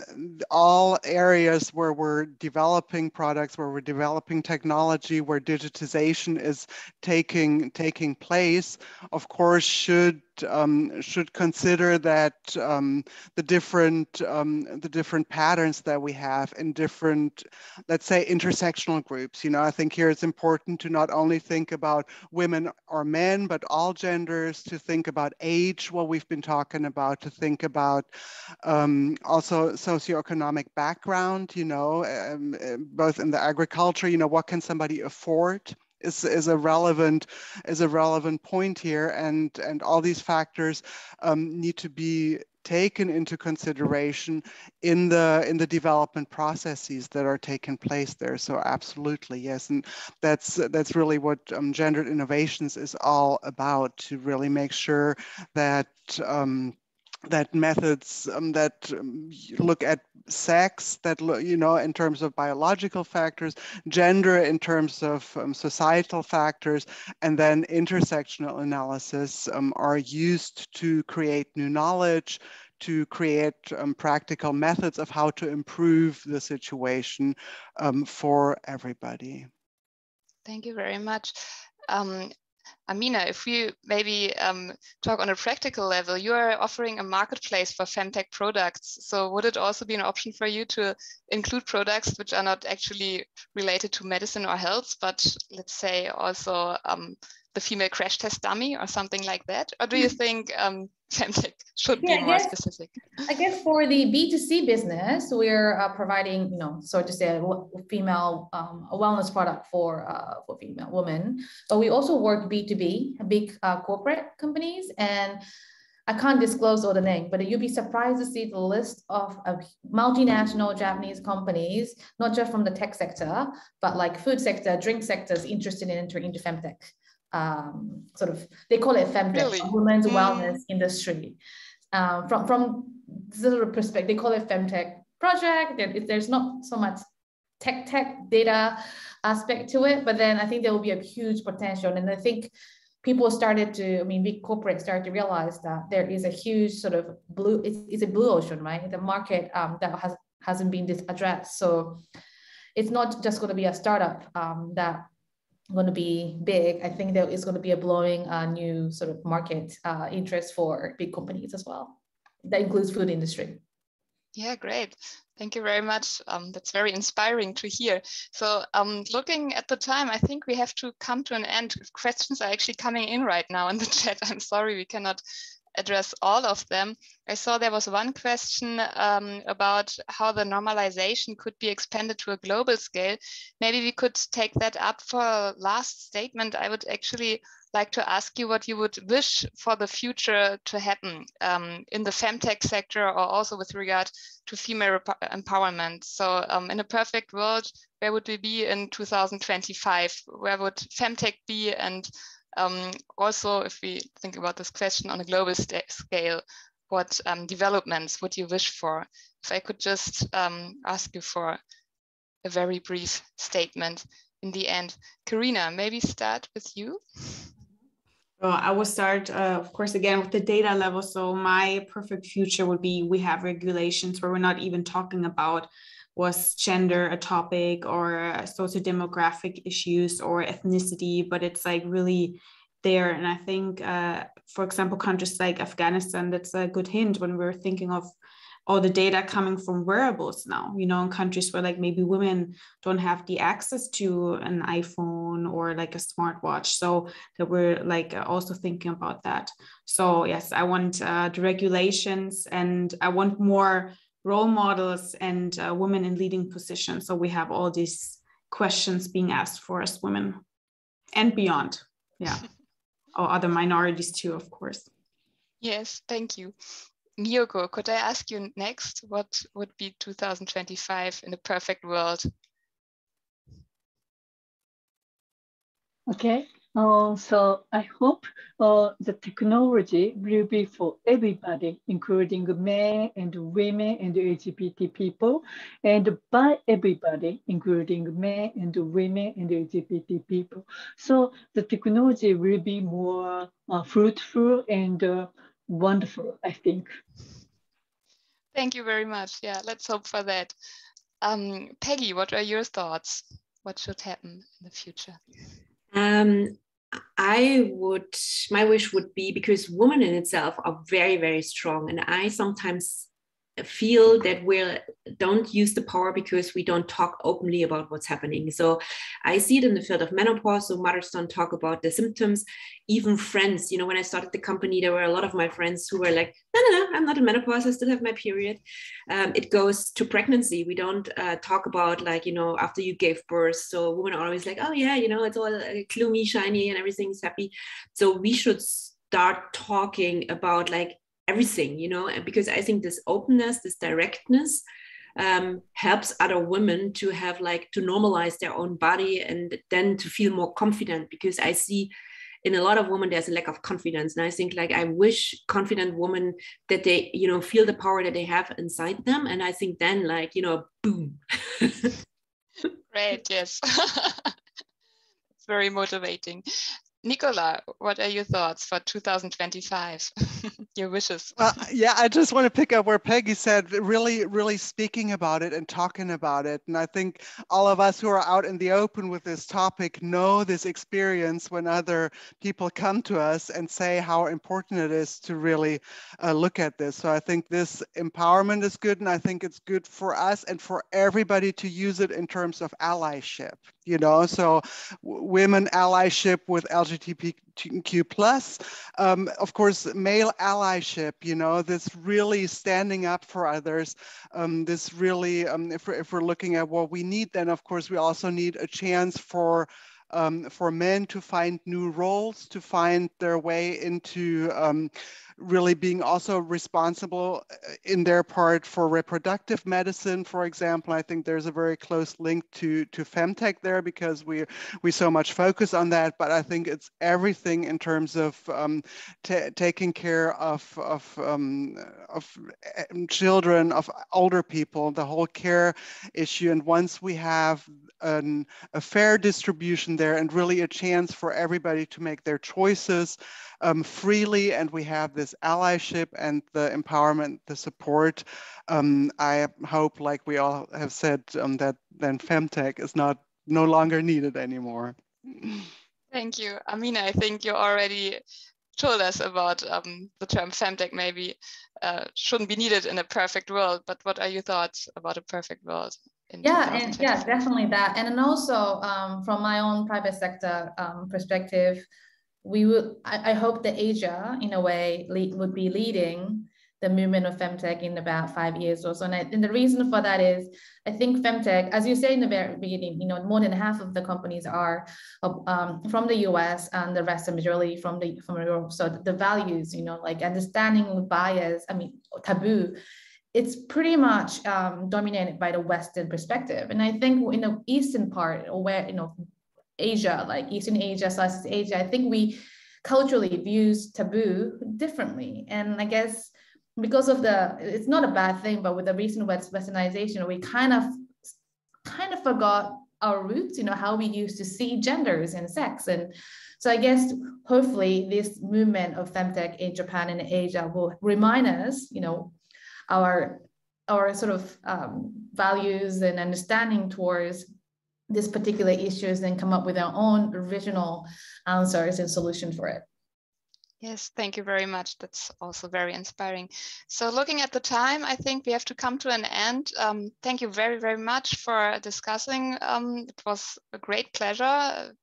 all areas where we're developing products, where we're developing technology, where digitization is taking taking place, of course should um, should consider that um, the different um, the different patterns that we have in different, let's say, intersectional groups. You know, I think here it's important to not only think about women or men, but all genders. To think about age, what we've been talking about. To think about um, also socioeconomic background. You know, um, both in the agriculture. You know, what can somebody afford? Is, is a relevant is a relevant point here. And and all these factors um, need to be taken into consideration in the in the development processes that are taking place there. So absolutely yes. And that's that's really what um, gendered innovations is all about to really make sure that um, that methods um, that um, look at sex, that you know, in terms of biological factors, gender in terms of um, societal factors, and then intersectional analysis um, are used to create new knowledge, to create um, practical methods of how to improve the situation um, for everybody. Thank you very much. Um, Amina, if we maybe um, talk on a practical level, you are offering a marketplace for femtech products. So would it also be an option for you to include products which are not actually related to medicine or health, but let's say also um, the female crash test dummy or something like that? Or do you think um, Femtech should yeah, be more guess, specific? I guess for the B2C business, we're uh, providing, you know, so to say, a female um, a wellness product for uh, for female women. But we also work B2B, big uh, corporate companies, and I can't disclose all the name, but you'll be surprised to see the list of, of multinational Japanese companies, not just from the tech sector, but like food sector, drink sectors interested in entering into femtech. Um, sort of, they call it femtech, really? women's mm. wellness industry. Um, from from sort of perspective, they call it femtech project. There's not so much tech tech data aspect to it, but then I think there will be a huge potential, and I think people started to, I mean, big corporates started to realize that there is a huge sort of blue, it's, it's a blue ocean, right? The market um, that has, hasn't been addressed. So it's not just going to be a startup um, that going to be big. I think there is going to be a blowing uh, new sort of market uh, interest for big companies as well. That includes food industry. Yeah, great. Thank you very much. Um, that's very inspiring to hear. So um, looking at the time, I think we have to come to an end. Questions are actually coming in right now in the chat. I'm sorry, we cannot address all of them. I saw there was one question um, about how the normalization could be expanded to a global scale. Maybe we could take that up for a last statement. I would actually like to ask you what you would wish for the future to happen um, in the femtech sector or also with regard to female empowerment. So um, in a perfect world, where would we be in 2025? Where would femtech be? And um, also, if we think about this question on a global scale, what um, developments would you wish for? If I could just um, ask you for a very brief statement in the end. Karina, maybe start with you. Well, I will start, uh, of course, again with the data level. So my perfect future would be we have regulations where we're not even talking about was gender a topic or socio-demographic issues or ethnicity, but it's like really there. And I think, uh, for example, countries like Afghanistan, that's a good hint when we're thinking of all the data coming from wearables now, you know, in countries where like maybe women don't have the access to an iPhone or like a smartwatch. So that we're like also thinking about that. So yes, I want uh, the regulations and I want more role models and uh, women in leading positions. So we have all these questions being asked for us women and beyond. Yeah. or other minorities too, of course. Yes, thank you. Miyoko, could I ask you next, what would be 2025 in a perfect world? Okay, uh, so I hope uh, the technology will be for everybody, including men and women and LGBT people, and by everybody, including men and women and LGBT people. So the technology will be more uh, fruitful and uh, wonderful, I think. Thank you very much. Yeah, let's hope for that. Um, Peggy, what are your thoughts? What should happen in the future? Um, I would, my wish would be because women in itself are very, very strong. And I sometimes feel that we don't use the power because we don't talk openly about what's happening. So I see it in the field of menopause. So mothers don't talk about the symptoms. Even friends, you know, when I started the company, there were a lot of my friends who were like, no, no, no, I'm not in menopause. I still have my period. Um, it goes to pregnancy. We don't uh, talk about like, you know, after you gave birth. So women are always like, oh yeah, you know, it's all uh, gloomy, shiny and everything's happy. So we should start talking about like everything, you know, because I think this openness, this directness um, helps other women to have like to normalize their own body and then to feel more confident because I see in a lot of women there's a lack of confidence. And i think like i wish confident women that they you know feel the power that they have inside them. And i think then like you know boom. Great, yes. It's very motivating Nicola, what are your thoughts for 2025? your wishes? Well, yeah, I just want to pick up where Peggy said, really, really speaking about it and talking about it. And I think all of us who are out in the open with this topic know this experience when other people come to us and say how important it is to really uh, look at this. So I think this empowerment is good. And I think it's good for us and for everybody to use it in terms of allyship. You know, so women allyship with LGBTQ plus, um, of course, male allyship, you know, this really standing up for others, um, this really, um, if, we're, if we're looking at what we need, then of course we also need a chance for um, for men to find new roles, to find their way into um, really being also responsible uh, in their part for reproductive medicine, for example. I think there's a very close link to, to femtech there because we, we so much focus on that, but I think it's everything in terms of um, taking care of, of, um, of uh, children, of older people, the whole care issue. And once we have an, a fair distribution there and really a chance for everybody to make their choices um, freely and we have this allyship and the empowerment, the support. Um, I hope, like we all have said, um, that then femtech is not no longer needed anymore. Thank you. Amina, I think you already told us about um, the term femtech maybe uh, shouldn't be needed in a perfect world, but what are your thoughts about a perfect world? yeah and yeah definitely that and then also um, from my own private sector um, perspective we would I, I, hope that asia in a way lead, would be leading the movement of femtech in about five years or so and, I, and the reason for that is i think femtech as you say in the very beginning you know more than half of the companies are um, from the us and the rest are majority from the from europe so the values you know like understanding bias i mean taboo it's pretty much um, dominated by the Western perspective. And I think in the Eastern part, or where, you know, Asia, like Eastern Asia, Southeast Asia, I think we culturally views taboo differently. And I guess because of the, it's not a bad thing, but with the recent westernization, we kind of, kind of forgot our roots, you know, how we used to see genders and sex. And so I guess hopefully this movement of femtech in Japan and Asia will remind us, you know, our our sort of um, values and understanding towards these particular issues and come up with our own original answers and solution for it. Yes, thank you very much. That's also very inspiring. So looking at the time, I think we have to come to an end. Um, thank you very, very much for discussing. Um, it was a great pleasure.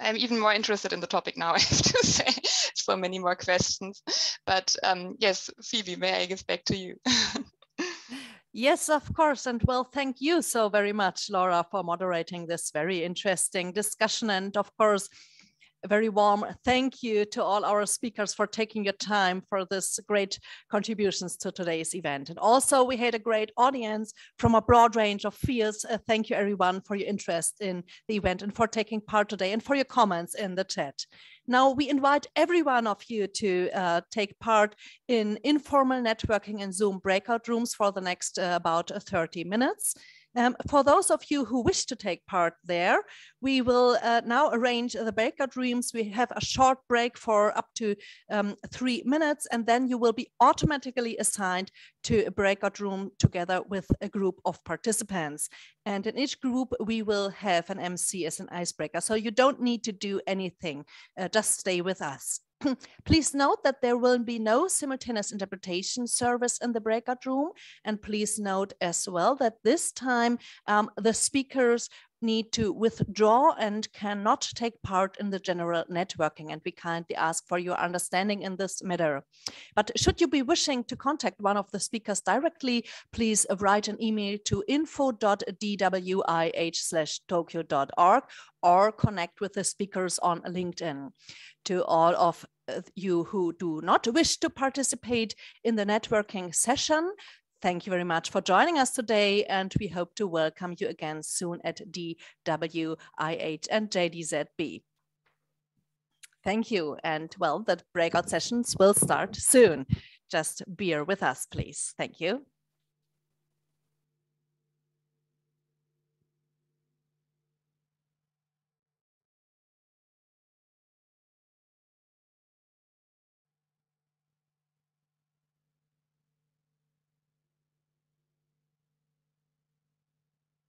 I'm even more interested in the topic now, I have to say so many more questions. But um, yes, Phoebe, may I give back to you? Yes, of course. And well, thank you so very much, Laura, for moderating this very interesting discussion. And of course, a very warm thank you to all our speakers for taking your time for this great contributions to today's event. And also we had a great audience from a broad range of fields. Uh, thank you everyone for your interest in the event and for taking part today and for your comments in the chat. Now we invite every one of you to uh, take part in informal networking and Zoom breakout rooms for the next uh, about 30 minutes. Um, for those of you who wish to take part there, we will uh, now arrange the breakout rooms. We have a short break for up to um, three minutes, and then you will be automatically assigned to a breakout room together with a group of participants. And in each group, we will have an MC as an icebreaker. So you don't need to do anything, uh, just stay with us. Please note that there will be no simultaneous interpretation service in the breakout room. And please note as well that this time um, the speakers need to withdraw and cannot take part in the general networking. And we kindly ask for your understanding in this matter. But should you be wishing to contact one of the speakers directly, please write an email to info.dwih slash tokyo.org or connect with the speakers on LinkedIn. To all of you who do not wish to participate in the networking session, Thank you very much for joining us today, and we hope to welcome you again soon at DWIH and JDZB. Thank you, and well, the breakout sessions will start soon. Just bear with us, please. Thank you.